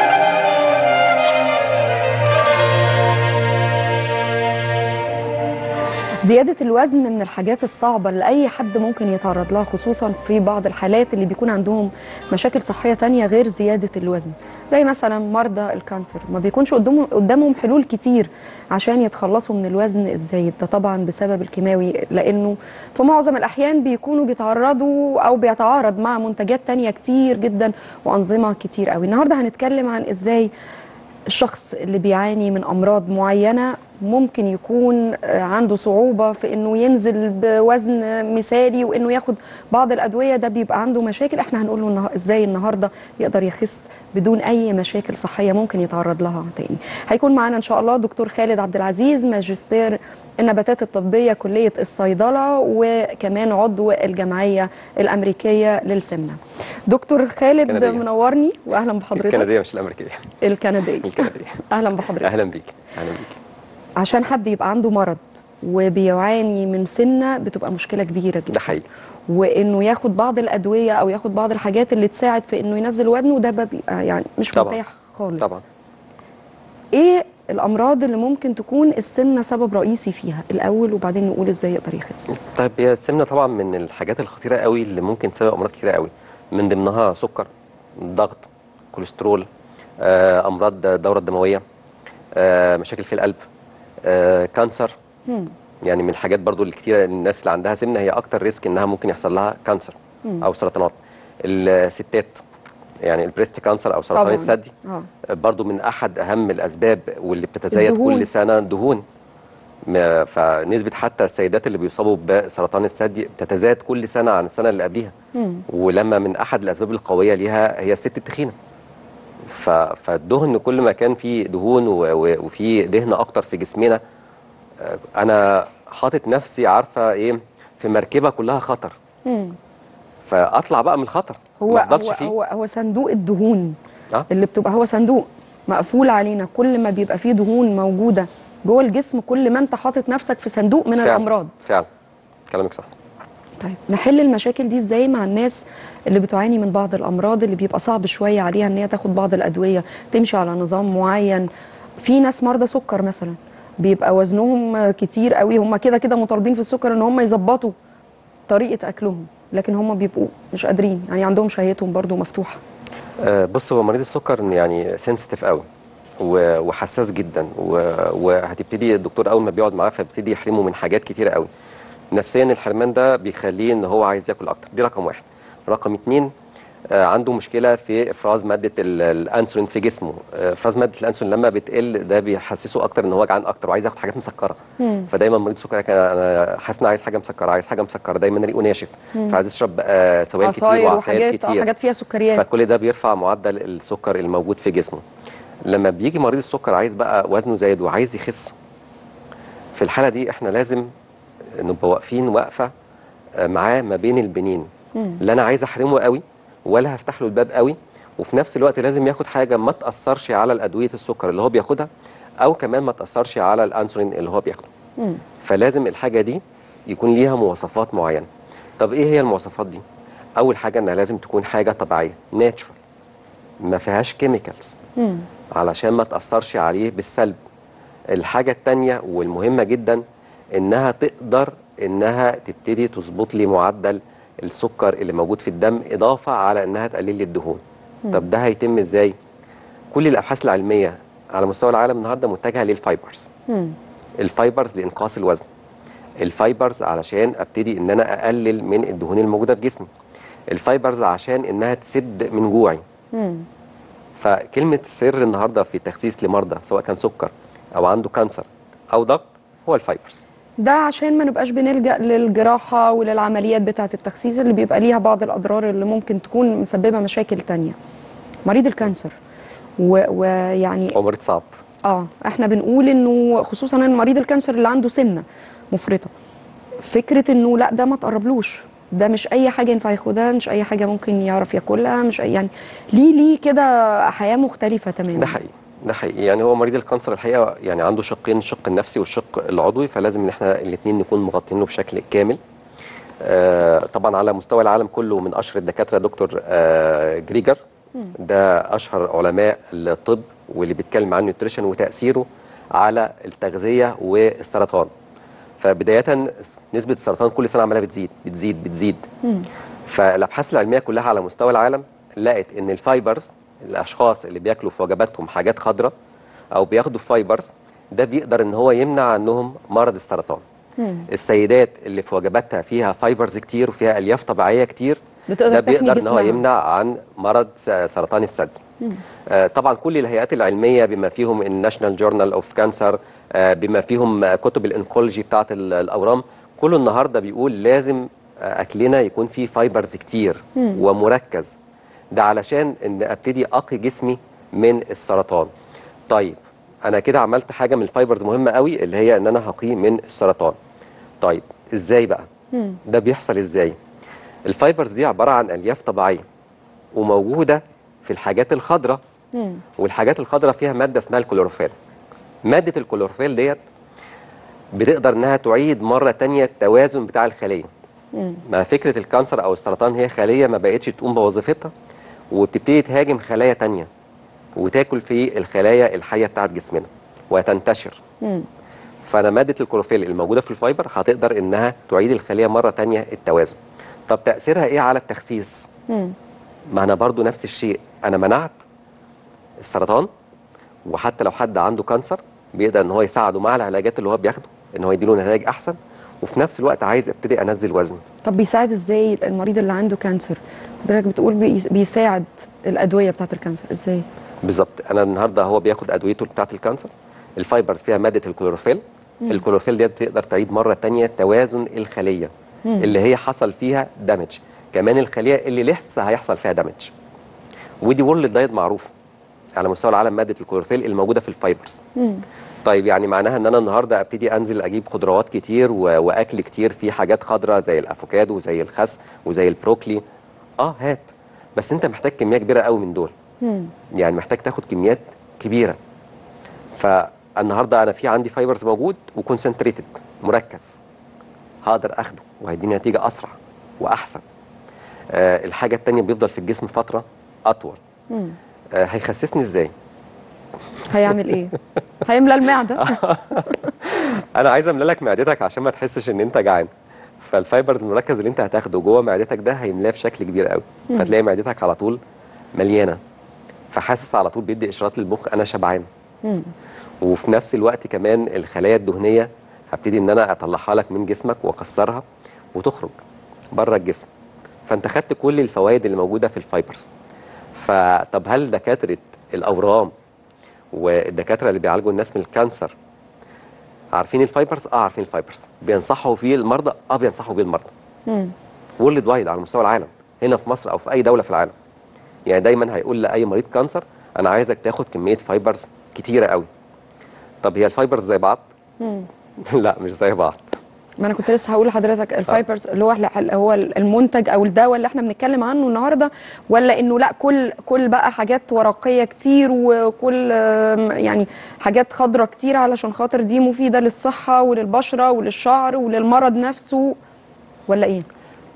زيادة الوزن من الحاجات الصعبة اللي أي حد ممكن يتعرض لها خصوصا في بعض الحالات اللي بيكون عندهم مشاكل صحية تانية غير زيادة الوزن. زي مثلا مرضى الكانسر ما بيكونش قدامهم, قدامهم حلول كتير عشان يتخلصوا من الوزن الزايد. ده طبعا بسبب الكيماوي لأنه في معظم الأحيان بيكونوا بيتعرضوا أو بيتعارض مع منتجات تانية كتير جدا وأنظمة كتير قوي النهاردة هنتكلم عن إزاي الشخص اللي بيعاني من أمراض معينة ممكن يكون آه، عنده صعوبة في إنه ينزل بوزن مثالي وإنه ياخد بعض الأدوية ده بيبقى عنده مشاكل. إحنا هنقول له إزاي النهارده يقدر يخس بدون أي مشاكل صحية ممكن يتعرض لها تاني. هيكون معانا إن شاء الله دكتور خالد عبد العزيز ماجستير النباتات الطبية كلية الصيدلة وكمان عضو الجمعية الأمريكية للسمنة. دكتور خالد الكندية. منورني واهلا بحضرتك. الكندية مش الأمريكية. الكندية. الكندية. أهلا بحضرتك. أهلا بيك. أهلا بيك. عشان حد يبقى عنده مرض وبيعاني من سمنه بتبقى مشكلة كبيرة جدا. ده حقيقي. وإنه ياخد بعض الأدوية أو ياخد بعض الحاجات اللي تساعد في إنه ينزل وزنه ده بيبقى يعني مش. متاح خالص. طبعا. إيه الأمراض اللي ممكن تكون السمنة سبب رئيسي فيها. الأول وبعدين نقول إزاي يقدر يخس. طيب هي السمنة طبعا من الحاجات الخطيرة قوي اللي ممكن تسبب أمراض كتيرة قوي. من ضمنها سكر ضغط كوليسترول آه، أمراض الدورة الدموية آه، مشاكل في القلب آه، كانسر. يعني من الحاجات برضو الكتيره الناس اللي عندها سمنة هي أكتر risk إنها ممكن يحصل لها cancer أو سرطانات. الستات. يعني ال breast cancer أو سرطان. الثدي آه. برضو من أحد أهم الأسباب واللي بتتزايد الدهون. كل سنة دهون. فنسبة حتى السيدات اللي بيصابوا بسرطان الثدي بتتزايد كل سنة عن السنة اللي قبليها. ولما من أحد الأسباب القوية ليها هي الست التخينة. ف- فالدهن كل ما كان فيه دهون و- وفي دهن أكتر في جسمنا آه، أنا حاطط نفسي عارفة إيه في مركبة كلها خطر. فاطلع بقى من الخطر هو ما هو, فيه. هو هو صندوق الدهون آه. اللي بتبقى هو صندوق مقفول علينا كل ما بيبقى فيه دهون موجودة جوه الجسم كل ما انت حاطط نفسك في صندوق من فعلا. الأمراض. فعلا. كلامك صح. طيب نحل المشاكل دي إزاي مع الناس اللي بتعاني من بعض الأمراض اللي بيبقى صعب شوية عليها إن هي تاخد بعض الأدوية تمشي على نظام معين؟ في ناس مرضى سكر مثلا بيبقى وزنهم كتير قوي هم كده كده مطالبين في السكر إن هم يظبطوا طريقة أكلهم. لكن هم بيبقوا مش قادرين يعني عندهم شهيتهم برضو مفتوحة. آه، بص هو مريض السكر يعني سنسيتيف قوي وحساس جدا وهتبتدي الدكتور أول ما بيقعد معاه فبيبتدي يحرمه من حاجات كتيرة قوي. نفسيا الحرمان ده بيخليه إن هو عايز ياكل أكتر. دي رقم واحد. رقم اتنين عنده مشكلة في إفراز مادة ال- الأنسولين في جسمه. آه، إفراز مادة الأنسولين لما بتقل ده بيحسسه أكتر إن هو جعان أكتر وعايز ياخد حاجات مسكرة. فدايما مريض السكر كان أنا حاسس إن عايز حاجة مسكرة عايز حاجة مسكرة. دايما ريقه ناشف. فعايز يشرب آه، سوائل كتير آه، كتير. حاجات فيها سكريات. فكل ده بيرفع معدل السكر الموجود في جسمه. لما بيجي مريض السكر عايز بقى وزنه زايد وعايز يخس في الحالة دي إحنا لازم نبقى واقفين وقفه آه، معاه ما بين البنين. لا أنا عايز أحرمه قوي ولا هفتح له الباب قوي وفي نفس الوقت لازم ياخد حاجة ما تأثرش على الأدوية السكر اللي هو بياخدها أو كمان ما تأثرش على الأنسولين اللي هو بياخده. فلازم الحاجة دي يكون ليها مواصفات معينة. طب إيه هي المواصفات دي؟ أول حاجة إنها لازم تكون حاجة طبيعية natural ما فيهاش chemicals علشان ما تأثرش عليه بالسلب. الحاجة الثانية والمهمة جدا إنها تقدر إنها تبتدي تظبط لي معدل السكر اللي موجود في الدم إضافة على إنها تقلل لي الدهون طب ده هيتم إزاي؟ كل الأبحاث العلمية على مستوى العالم النهارده متجهة لل fibers. ال fibers لإنقاص الوزن. ال fibers علشان أبتدي إن أنا أقلل من الدهون الموجودة في جسمي. ال fibers عشان إنها تسد من جوعي. فكلمة السر النهارده في تخسيس لمرضى سواء كان سكر أو عنده cancer أو ضغط هو ال fibers. ده عشان ما نبقاش بنلجأ للجراحة وللعمليات بتاعة التخسيس اللي بيبقى ليها بعض الأضرار اللي ممكن تكون مسببة مشاكل تانية. مريض ال cancer. ويعني هو مريض صعب. آه إحنا بنقول إنه خصوصا إن مريض ال cancer اللي عنده سمنة مفرطة. فكرة إنه لا ده ما تقربلوش. ده مش أي حاجة ينفع ياخدها مش أي حاجة ممكن يعرف ياكلها مش أي يعني ليه ليه كده حياة مختلفة تماما؟ ده حقيقي. ده حقيقي. يعني هو مريض ال cancer الحقيقة يعني عنده شقين الشق النفسي والشق العضوي فلازم إن إحنا الاثنين نكون مغطينه بشكل كامل. آه طبعا على مستوى العالم كله من أشهر الدكاترة دكتور آه جريجر. ده أشهر علماء الطب واللي بيتكلم عن ال nutrition وتأثيره على التغذية والسرطان. فبداية نسبة السرطان كل سنة عمالة بتزيد بتزيد بتزيد. فالأبحاث العلمية كلها على مستوى العالم لقت إن ال fibers الأشخاص اللي بياكلوا في وجباتهم حاجات خضراء أو بياخدوا fibers ده بيقدر إن هو يمنع عنهم مرض السرطان. السيدات اللي في وجباتها فيها fibers كتير وفيها ألياف طبيعية كتير ده بيقدر إن هو. يمنع عن مرض سرطان الثدي. آه، طبعا كل الهيئات العلمية بما فيهم ال National Journal of Cancer بما فيهم كتب ال oncology بتاعة ال- الأورام كله النهارده بيقول لازم آه، أكلنا يكون فيه fibers كتير ومركز. ده علشان إن أبتدي أقي جسمي من السرطان. طيب أنا كده عملت حاجة من ال fibers مهمة قوي اللي هي إن أنا هقيه من السرطان. طيب إزاي بقى؟ ده بيحصل إزاي؟ ال fibers دي عبارة عن ألياف طبيعية وموجودة في الحاجات الخضراء والحاجات الخضراء فيها مادة اسمها الكلوروفيل. مادة الكلوروفيل ديت بتقدر إنها تعيد مرة تانية التوازن بتاع الخلية. مع فكرة ال cancer أو السرطان هي خلية ما بقتش تقوم بوظيفتها. وبتبتدي تهاجم خلايا تانية وتاكل في الخلايا الحية بتاعت جسمنا وتنتشر. فأنا مادة الكلوروفيل الموجودة في ال fiber هتقدر إنها تعيد الخليه مرة تانية التوازن. طب تأثيرها إيه على التخسيس؟ ما أنا برضو نفس الشيء. أنا منعت السرطان وحتى لو حد عنده cancer بيقدر إن هو يساعده مع العلاجات اللي هو بياخده إن هو يديله نتائج أحسن وفي نفس الوقت عايز أبتدي أنزل وزني طب بيساعد إزاي المريض اللي عنده cancer؟ حضرتك بتقول بي- بيساعد الأدوية بتاعة ال cancer إزاي؟ بالظبط. أنا النهارده هو بياخد أدويته بتاعة ال cancer ال fibers فيها مادة الكلوروفيل. الكلوروفيل دي بتقدر تعيد مرة تانية توازن الخلية اللي هي حصل فيها damage كمان الخلية اللي لسه هيحصل فيها damage ودي worldwide معروف على مستوى العالم مادة الكلوروفيل الموجودة في ال fibers. طيب يعني معناها إن أنا النهارده أبتدي أنزل أجيب خضروات كتير. وأكل كتير فيه حاجات خضراء زي الأفوكادو وزي الخس وزي البروكلي. آه هات. بس انت محتاج كمية كبيرة قوي من دول. يعني محتاج تاخد كميات كبيرة. فالنهاردة أنا في عندي fibers موجود و concentrated مركز. هقدر أخده وهيديني نتيجة أسرع وأحسن. آه الحاجة التانية بيفضل في الجسم فترة أطول. آه هيخسسني إزاي؟ هيعمل إيه؟ هيملى المعدة؟ أنا عايز املى لك معدتك عشان ما تحسش إن أنت جعان. فالفايبرز المركز اللي انت هتاخده جوه معدتك ده هيملاه بشكل كبير قوي. فتلاقي معدتك على طول مليانة. فحاسس على طول بيدي اشارات للمخ أنا شبعان. وفي نفس الوقت كمان الخلايا الدهنية هبتدي إن أنا أطلعها لك من جسمك وأكسرها وتخرج بره الجسم. فأنت خدت كل الفوائد اللي موجودة في ال fibers. فطب هل دكاترة الأورام والدكاترة اللي بيعالجوا الناس من ال cancer عارفين ال fibers؟ آه عارفين ال fibers. بينصحوا فيه المرضى؟ آه بينصحوا بيه المرضى. worldwide على مستوى العالم هنا في مصر أو في أي دولة في العالم. يعني دايما هيقول لأي مريض cancer أنا عايزك تاخد كمية fibers كتيرة قوي طب هي ال fibers زي بعض؟ لا مش زي بعض. ما أنا كنت لسه هقول لحضرتك ال fibers اللي هو هو المنتج أو الدواء اللي إحنا بنتكلم عنه النهارده ولا إنه لأ كل كل بقى حاجات ورقية كتير وكل يعني حاجات خضراء كتير علشان خاطر دي مفيدة للصحة وللبشرة وللشعر وللمرض نفسه ولا إيه؟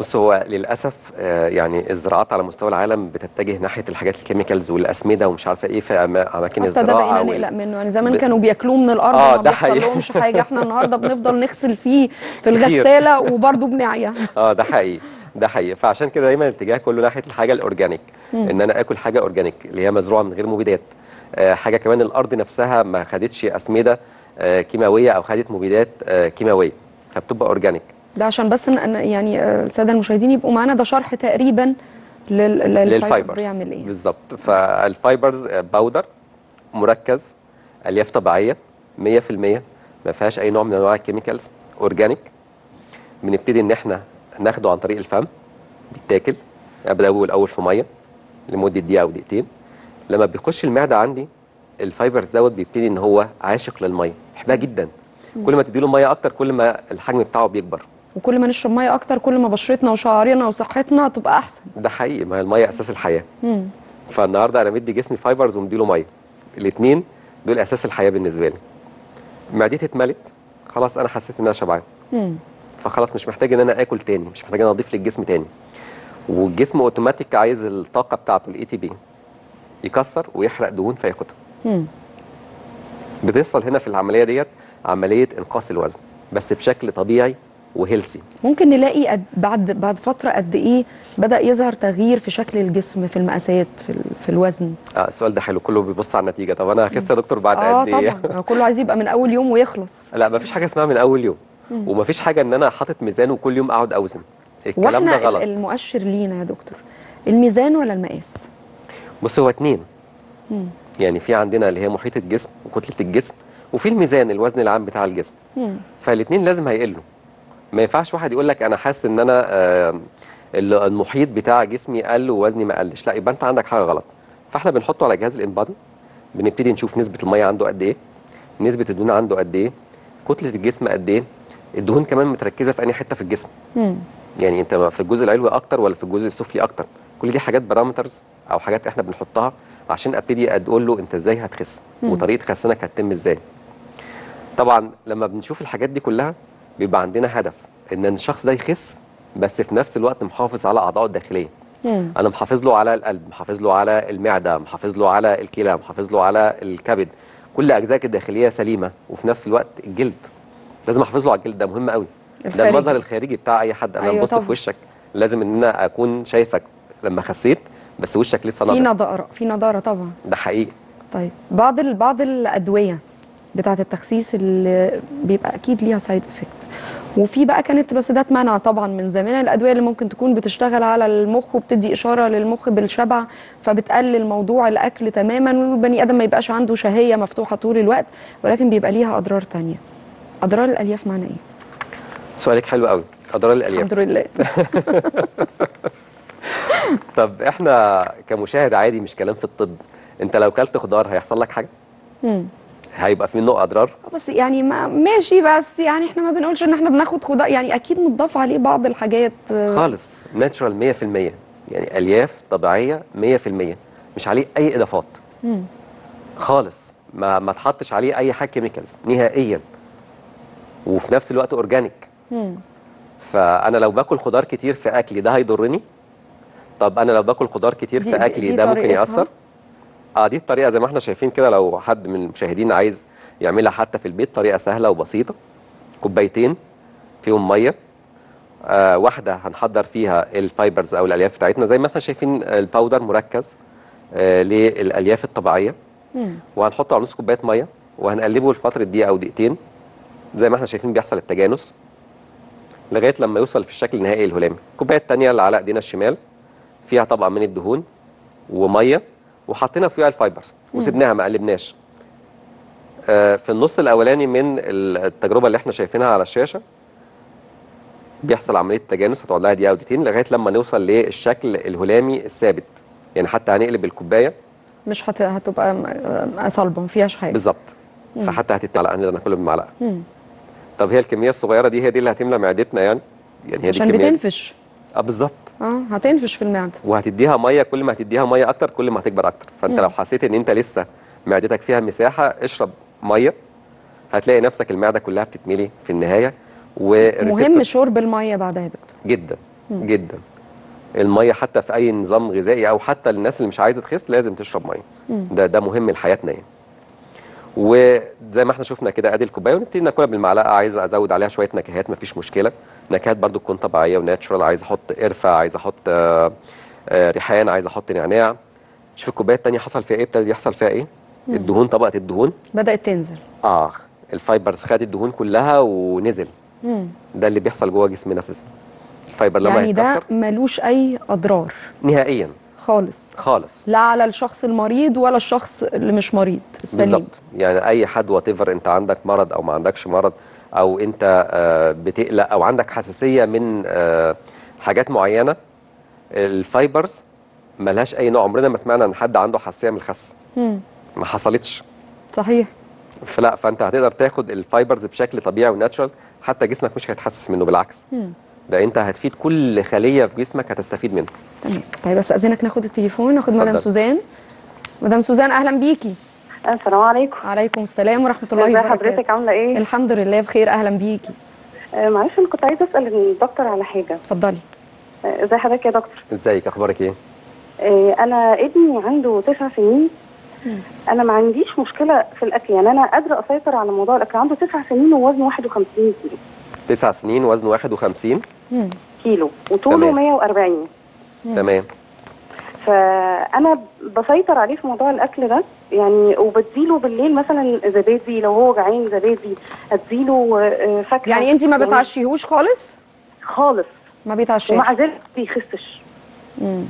بص هو للأسف آه، يعني الزراعات على مستوى العالم بتتجه ناحية الحاجات ال chemicals والأسمدة ومش عارفة إيه في أماكن حتى ده الزراعة بقينا نقلق منه. يعني زمان ب- كانوا بياكلوه من الأرض آه، ما ده حقيقي. بيحصلهمش حاجة. إحنا النهارده بنفضل نغسل فيه في. الغسالة وبرده بنعيا. آه ده حقيقي. ده حقيقي. فعشان كده دايما الاتجاه كله ناحية الحاجة ال organic. إن أنا آكل حاجة organic اللي هي مزروعة من غير مبيدات. آه حاجة كمان الأرض نفسها ما خدتش أسمدة آه كيماوية أو خدت مبيدات آه كيماوية فبتبقى organic. ده عشان بس يعني آه، السادة المشاهدين يبقوا معانا. ده شرح تقريبا لل- لل fiber لل fibers. بيعمل إيه؟ بالظبط. فال fibers آه، powder مركز ألياف طبيعية 100% ما فيهاش أي نوع من أنواع ال chemicals organic بنبتدي إن إحنا ناخده عن طريق الفم. بيتاكل. بدوبه الأول في مية لمدة دقيقة أو دقيقتين. لما بيخش المعدة عندي ال fibers دوت بيبتدي إن هو عاشق للمية. بيحبها جدا. كل ما تديله مية أكتر كل ما الحجم بتاعه بيكبر. وكل ما نشرب مية أكتر كل ما بشرتنا وشعرنا وصحتنا تبقى أحسن. ده حقيقي ما هي المية أساس الحياة. فالنهاردة أنا مدي جسمي fibers ومديله مية. الاثنين دول أساس الحياة بالنسبة لي. معدتي اتملت خلاص أنا حسيت إن أنا شبعان. فخلاص مش محتاج إن أنا آكل تاني مش محتاج إن أنا أضيف للجسم تاني. والجسم أوتوماتيك عايز الطاقة بتاعته ال ATP يكسر ويحرق دهون فياخدها. بتحصل هنا في العملية ديت عملية إنقاص الوزن بس بشكل طبيعي و healthy ممكن نلاقي بعد بعد فترة قد إيه بدأ يظهر تغيير في شكل الجسم في المقاسات في, ال- في الوزن. آه السؤال ده حلو. كله بيبص على النتيجة. طب أنا هخس يا دكتور بعد آه قد إيه؟ طبعا. كله عايز يبقى من أول يوم ويخلص. لا مفيش حاجة اسمها من أول يوم. ومفيش حاجة إن أنا حاطط ميزان وكل يوم أقعد أوزن. الكلام ده غلط. المؤشر لينا يا دكتور الميزان ولا المقاس؟ بص هو اتنين. يعني في عندنا اللي هي محيط الجسم وكتلة الجسم وفي الميزان الوزن العام بتاع الجسم. فالاثنين لازم هيقلوا. ما ينفعش واحد يقول لك أنا حاسس إن أنا ال- المحيط بتاع جسمي قل ووزني ما قلش. لا يبقى أنت عندك حاجة غلط. فإحنا بنحطه على جهاز الانبادي بنبتدي نشوف نسبة المية عنده قد إيه نسبة الدهون عنده قد إيه كتلة الجسم قد إيه. الدهون كمان متركزة في أنهي حتة في الجسم. يعني أنت في الجزء العلوي أكتر ولا في الجزء السفلي أكتر؟ كل دي حاجات بارامترز أو حاجات إحنا بنحطها عشان أبتدي أقول له أنت إزاي هتخس وطريقة خسانك هتتم إزاي. طبعا لما بنشوف الحاجات دي كلها بيبقى عندنا هدف إن الشخص ده يخس بس في نفس الوقت محافظ على اعضائه الداخلية. أنا محافظ له على القلب محافظ له على المعدة محافظ له على الكلى محافظ له على الكبد. كل اجزائك الداخلية سليمة وفي نفس الوقت الجلد. لازم أحافظ له على الجلد ده مهم قوي ده. المظهر الخارجي بتاع أي حد. أنا أيوة ببص. في وشك لازم إن أنا أكون شايفك لما خسيت بس وشك لسه في نضر نضارة في نضارة طبعا. ده حقيقي. طيب بعض ال... بعض الأدوية بتاعة التخسيس اللي بيبقى أكيد ليها side effect وفي بقى كانت بس ده اتمنع طبعا من زمان. الأدوية اللي ممكن تكون بتشتغل على المخ وبتدي إشارة للمخ بالشبع فبتقلل موضوع الأكل تماما والبني آدم ما يبقاش عنده شهية مفتوحة طول الوقت ولكن بيبقى ليها أضرار تانية. أضرار الألياف معنى إيه؟ سؤالك حلو قوي. أضرار الألياف. الحمد لله. طب إحنا كمشاهد عادي مش كلام في الطب أنت لو كلت خضار هيحصل لك حاجة؟ هيبقى في منه أضرار؟ بس يعني ما ماشي بس يعني إحنا ما بنقولش إن إحنا بناخد خضار يعني أكيد متضاف عليه بعض الحاجات. خالص natural 100% يعني ألياف طبيعية 100% مش عليه أي إضافات. خالص. ما ما تحطش عليه أي حاجة chemicals نهائيا. وفي نفس الوقت organic فأنا لو باكل خضار كتير في أكلي ده هيضرني؟ طب أنا لو باكل خضار كتير في أكلي ده ممكن؟ يأثر؟ آه دي الطريقة زي ما إحنا شايفين كده لو حد من المشاهدين عايز يعملها حتى في البيت طريقة سهلة وبسيطة. كوبايتين فيهم مية. آه واحدة هنحضر فيها ال fibers أو الألياف بتاعتنا. زي ما إحنا شايفين ال powder مركز آه للألياف الطبيعية. وهنحطه على نص كوباية مية وهنقلبه لفترة دقيقة أو دقيقتين. زي ما إحنا شايفين بيحصل التجانس لغاية لما يوصل في الشكل النهائي الهلامي الكوباية الثانية اللي على إيدينا الشمال فيها طبقة من الدهون ومية. وحطينا فيها ال fibers وسبناها ما قلبناش. آه، في النص الأولاني من التجربة اللي إحنا شايفينها على الشاشة بيحصل عملية تجانس هتقعد لها دقيقة أو دقيقتين لغاية لما نوصل للشكل الهلامي الثابت. يعني حتى هنقلب الكوباية. مش هت... هتبقى م- صلبه ما فيهاش حاجة. بالظبط. فحتى هتتملق نقدر ناكلها بالمعلقة. طب هي الكمية الصغيرة دي هي دي اللي هتملى معدتنا يعني؟ يعني هي دي عشان. بتنفش. آه بالظبط. آه هتنفش في المعدة. وهتديها مية كل ما هتديها مية أكتر كل ما هتكبر أكتر. فأنت لو حسيت إن أنت لسه معدتك فيها مساحة اشرب مية. هتلاقي نفسك المعدة كلها بتتملي في النهاية. مهم شرب المية بعدها يا دكتور. جدا جدا. المية حتى في أي نظام غذائي أو حتى للناس اللي مش عايزة تخس لازم تشرب مية. ده ده مهم لحياتنا يعني. وزي ما إحنا شفنا كده ادي الكوبايه ونبتدي ناكلها بالمعلقه عايز ازود عليها شوية نكهات مفيش مشكله. نكهات برضو تكون طبيعيه وناتشورال عايز أحط قرفه عايز أحط آه، آه، ريحان عايز أحط نعناع. شوف الكوبايه الثانية حصل فيها إيه ابتدى يحصل فيها إيه؟ الدهون طبقة الدهون. بدأت تنزل. آه ال fibers خد الدهون كلها ونزل. ده اللي بيحصل جوه جسمنا في ال fiber لما يعني ده يتكسر ملوش أي أضرار. نهائيا. خالص. خالص. لا على الشخص المريض ولا الشخص اللي مش مريض. السليم بالظبط. يعني أي حد وات أنت عندك مرض أو ما عندكش مرض أو أنت آه، بتقلق أو عندك حساسية من آه، حاجات معينة ال fibers ملهاش أي نوع. عمرنا ما سمعنا إن حد عنده حساسية من الخس. مم. ما حصلتش. صحيح. فلا فأنت هتقدر تاخد ال fibers بشكل طبيعي و natural. حتى جسمك مش هيتحسس منه بالعكس. ده انت هتفيد كل خلية في جسمك هتستفيد منه تمام. طيب استاذنك ناخد التليفون. ناخد مدام. سوزان. مدام سوزان أهلا بيكي. السلام عليكم. عليكم السلام ورحمة الله ازي وبركاته. حضرتك؟ عاملة إيه؟ الحمد لله بخير. أهلا بيكي. آه معلش أنا كنت عايزة أسأل الدكتور على حاجة. اتفضلي. آه، ازي حضرتك يا دكتور؟ ازيك؟ أخبارك إيه؟ آه أنا ابني عنده تسع سنين. أنا ما عنديش مشكلة في الأكل. يعني أنا قادرة أسيطر على موضوع الأكل. عنده تسع سنين ووزنه 51 كيلو. تسع سنين وزنه 51 كيلو. وطوله تمام. 140 تمام. فأنا بسيطر عليه في موضوع الأكل ده. يعني وبديله بالليل مثلا زبادي لو هو جعان زبادي اديله آه، فاكهة. يعني انت ما بتعشيهوش خالص؟ خالص. ما بيتعشاش ومع ذلك بيخسش. مم.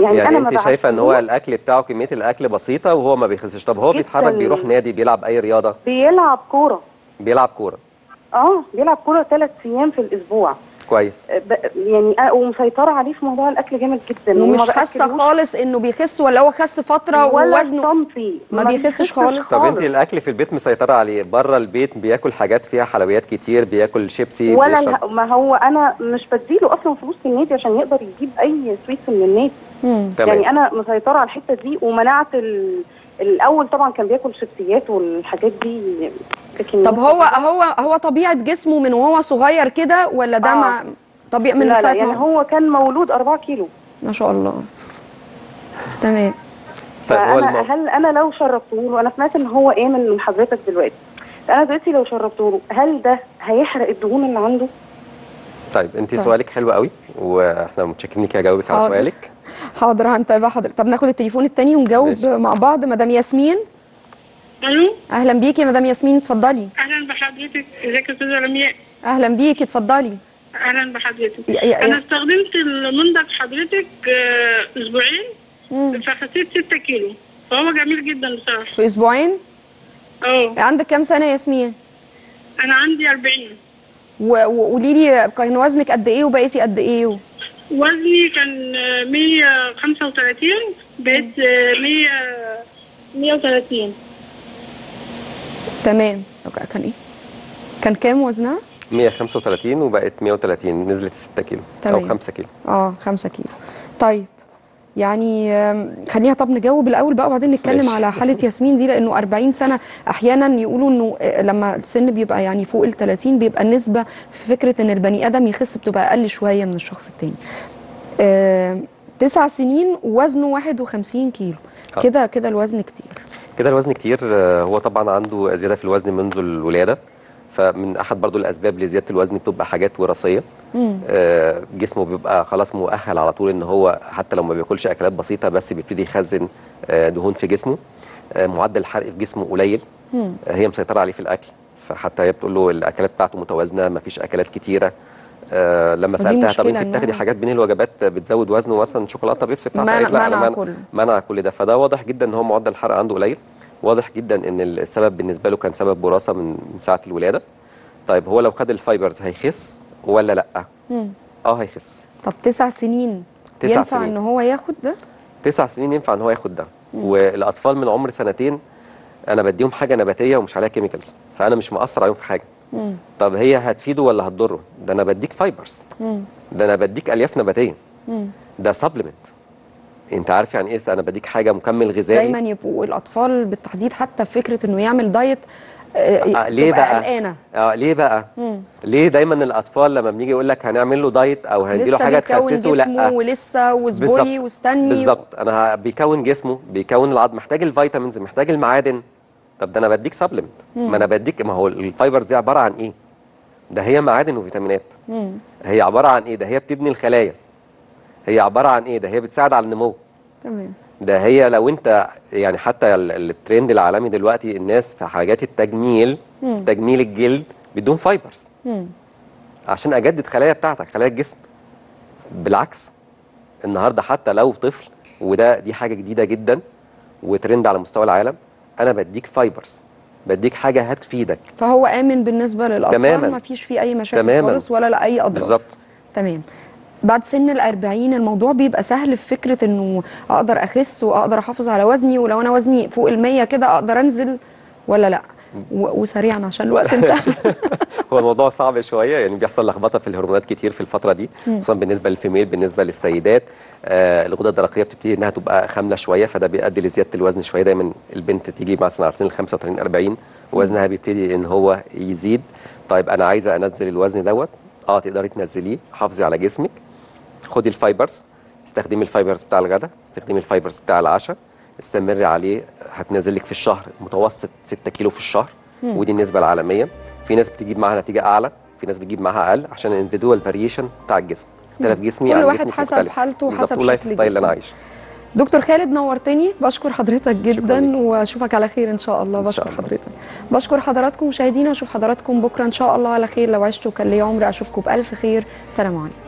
يعني, يعني أنا ما انت شايفة إن هو. الأكل بتاعه كمية الأكل بسيطة وهو ما بيخسش. طب هو. بيتحرك بيروح نادي بيلعب أي رياضة؟ بيلعب كورة. بيلعب كورة. آه بيلعب كوره ثلاث أيام في الأسبوع. كويس. ب- يعني آه ومسيطرة عليه في موضوع الأكل جامد جدا ومش حاسة خالص إنه بيخس ولا هو خس فترة ووزنه؟ صنفي ما بيخسش خالص؟ طب انت الأكل في البيت مسيطرة عليه؟ بره البيت بياكل حاجات فيها حلويات كتير بياكل شيبسي ولا بيشرب. ما هو أنا مش بديله أصلا فلوس في النادي عشان يقدر يجيب أي sweets من النادي. يعني أنا مسيطرة على الحتة دي ومنعت ال... الأول طبعا كان بياكل شيبسيات والحاجات دي لكن طب هو هو هو طبيعة جسمه من وهو صغير كده ولا ده آه. مع طبيعي من لا لا ساعة يعني ما هو كان مولود 4 كيلو. ما شاء الله. تمام. طيب هو المو... هل أنا لو شربته له أنا سمعت إن هو آمن من حضرتك دلوقتي. أنا دلوقتي لو شربته له هل ده هيحرق الدهون اللي عنده؟ طيب انت طيب. سؤالك حلو قوي وإحنا متشكرين ليكي هجاوبك على حاضر. سؤالك. حاضر هنتابع. حضرتك طب ناخد التليفون التاني ونجاوب ماشي. مع بعض. مدام ياسمين. ألو؟ أهلا بيكي يا مدام ياسمين اتفضلي. أهلا بحضرتك. إزيك يا أستاذة رمياء أهلا بيكي اتفضلي. أهلا بحضرتك. يا- يا- أنا استخدمت المنتج حضرتك آه، أسبوعين. فخسيت 6 كيلو. فهو جميل جدا بصراحة. في أسبوعين؟ آه عندك كام سنة يا ياسمين؟ أنا عندي 40 و- وقولي لي كان وزنك قد إيه وبقيتي قد إيه و... وزني كان آه، 135 بقيت آه، 100 130 تمام. كان إيه؟ كان كام وزنها؟ 135 وبقت 130 نزلت 6 كيلو أو تمام. 5 كيلو. آه 5 كيلو. طيب يعني خلينا طب نجاوب الأول بقى وبعدين نتكلم ماشي. على حالة ياسمين دي لأنه 40 سنة أحيانا يقولوا إنه آه، لما السن بيبقى يعني فوق ال 30 بيبقى النسبة في فكرة إن البني آدم يخس بتبقى أقل شوية من الشخص التاني. آم، تسع سنين وزنه 51 كيلو. آه. كده كده الوزن كتير. كده الوزن كتير. آه، هو طبعا عنده زياده في الوزن منذ الولادة. فمن أحد برضو الأسباب لزيادة الوزن بتبقى حاجات وراثية. آه، جسمه بيبقى خلاص مؤهل على طول إن هو حتى لو ما بياكلش أكلات بسيطة بس بيبتدي يخزن آه، دهون في جسمه. آه، معدل الحرق في جسمه قليل. آه، هي مسيطرة عليه في الأكل. فحتى هي بتقول له الأكلات بتاعته متوازنة ما فيش أكلات كتيرة. آه لما سألتها طب أنت بتاخدي حاجات بين الوجبات بتزود وزنه مثلا شوكولاتة بيبسي بتاعها منع- منع. منع كل ده. فده واضح جدا إن هو معدل الحرق عنده قليل. واضح جدا إن السبب بالنسبة له كان سبب وراثة من ساعة الولادة. طيب هو لو خد ال fibers هيخس ولا لأ؟ مم. آه هيخس. طب تسع سنين تسع ينفع سنين. إن هو ياخد ده؟ تسع سنين ينفع إن هو ياخد ده. والأطفال من عمر سنتين أنا بديهم حاجة نباتية ومش عليها chemicals فأنا مش مأثر عليهم في حاجة. مم. طب هي هتفيده ولا هتضره؟ ده أنا بديك fibers مم. ده أنا بديك ألياف نباتية. مم. ده supplement انت عارف يعني إيه أنا بديك حاجة مكمل غذائي. دايما يبقوا الأطفال بالتحديد حتى في فكرة إنه يعمل diet آه، آه ليه بقى؟ قلقانة. آه ليه بقى؟ مم. ليه دايما الأطفال لما بنيجي يقول لك هنعمل له diet أو هنديله لسه حاجة بيكون تخسسه؟ جسمه لأ. ولسه واصبري. واستني. بالظبط. أنا ه- بيكون جسمه بيكون العظم محتاج ال vitamins محتاج المعادن. طب ده أنا بديك supplement ما أنا بديك ما هو ال fibers دي عبارة عن إيه؟ ده هي معادن وفيتامينات. مم. هي عبارة عن إيه؟ ده هي بتبني الخلايا. هي عبارة عن إيه؟ ده هي بتساعد على النمو. تمام. ده هي لو أنت يعني حتى ال- الترند العالمي دلوقتي الناس في حاجات التجميل مم. تجميل الجلد بدون fibers. مم. عشان أجدد خلايا بتاعتك خلايا الجسم. بالعكس النهارده حتى لو طفل وده دي حاجة جديدة جدا وترند على مستوى العالم أنا بديك fibers. بديك حاجة هتفيدك. فهو آمن بالنسبة للأطفال تماماً. ما فيش فيه أي مشاكل تماماً. خالص ولا لا اي أضرار. بالظبط. تمام. بعد سن الأربعين الموضوع بيبقى سهل في فكرة إنه أقدر أخس وأقدر أحافظ على وزني ولو أنا وزني فوق المية كده أقدر أنزل ولا لأ؟ وسريعا عشان الوقت انتهى. هو الموضوع صعب شوية يعني بيحصل لخبطة في الهرمونات كتير في الفترة دي خصوصا بالنسبة للفيميل بالنسبة للسيدات. آه الغدة الدرقية بتبتدي إنها تبقى خاملة شوية فده بيؤدي لزيادة الوزن شوية. دايما البنت تيجي مثلا على سن ال 35 40 وزنها بيبتدي إن هو يزيد. طيب أنا عايزة أنزل الوزن دوت آه تقدري تنزليه حافظي على جسمك. خدي ال fibers استخدمي ال fibers بتاع الغداء استخدمي ال fibers بتاع العشاء استمري عليه هتنزل لك في الشهر متوسط 6 كيلو في الشهر ودي النسبة العالمية. في ناس بتجيب معاها نتيجة أعلى في ناس بتجيب معاها أقل عشان ال individual variation بتاع الجسم. اختلاف جسمي كل عن واحد حسب مختلف. حالته وحسب وال life شكل style اللي أنا. عايشه. دكتور خالد نورتني بشكر حضرتك جدا. وأشوفك على خير إن شاء الله. إن بشكر شاء الله. حضرتك. بشكر حضراتكم مشاهدينا أشوف حضراتكم بكرة إن شاء الله على خير. لو عشتوا كان لي عمر أشوفكم بألف خير. سلام عليكم.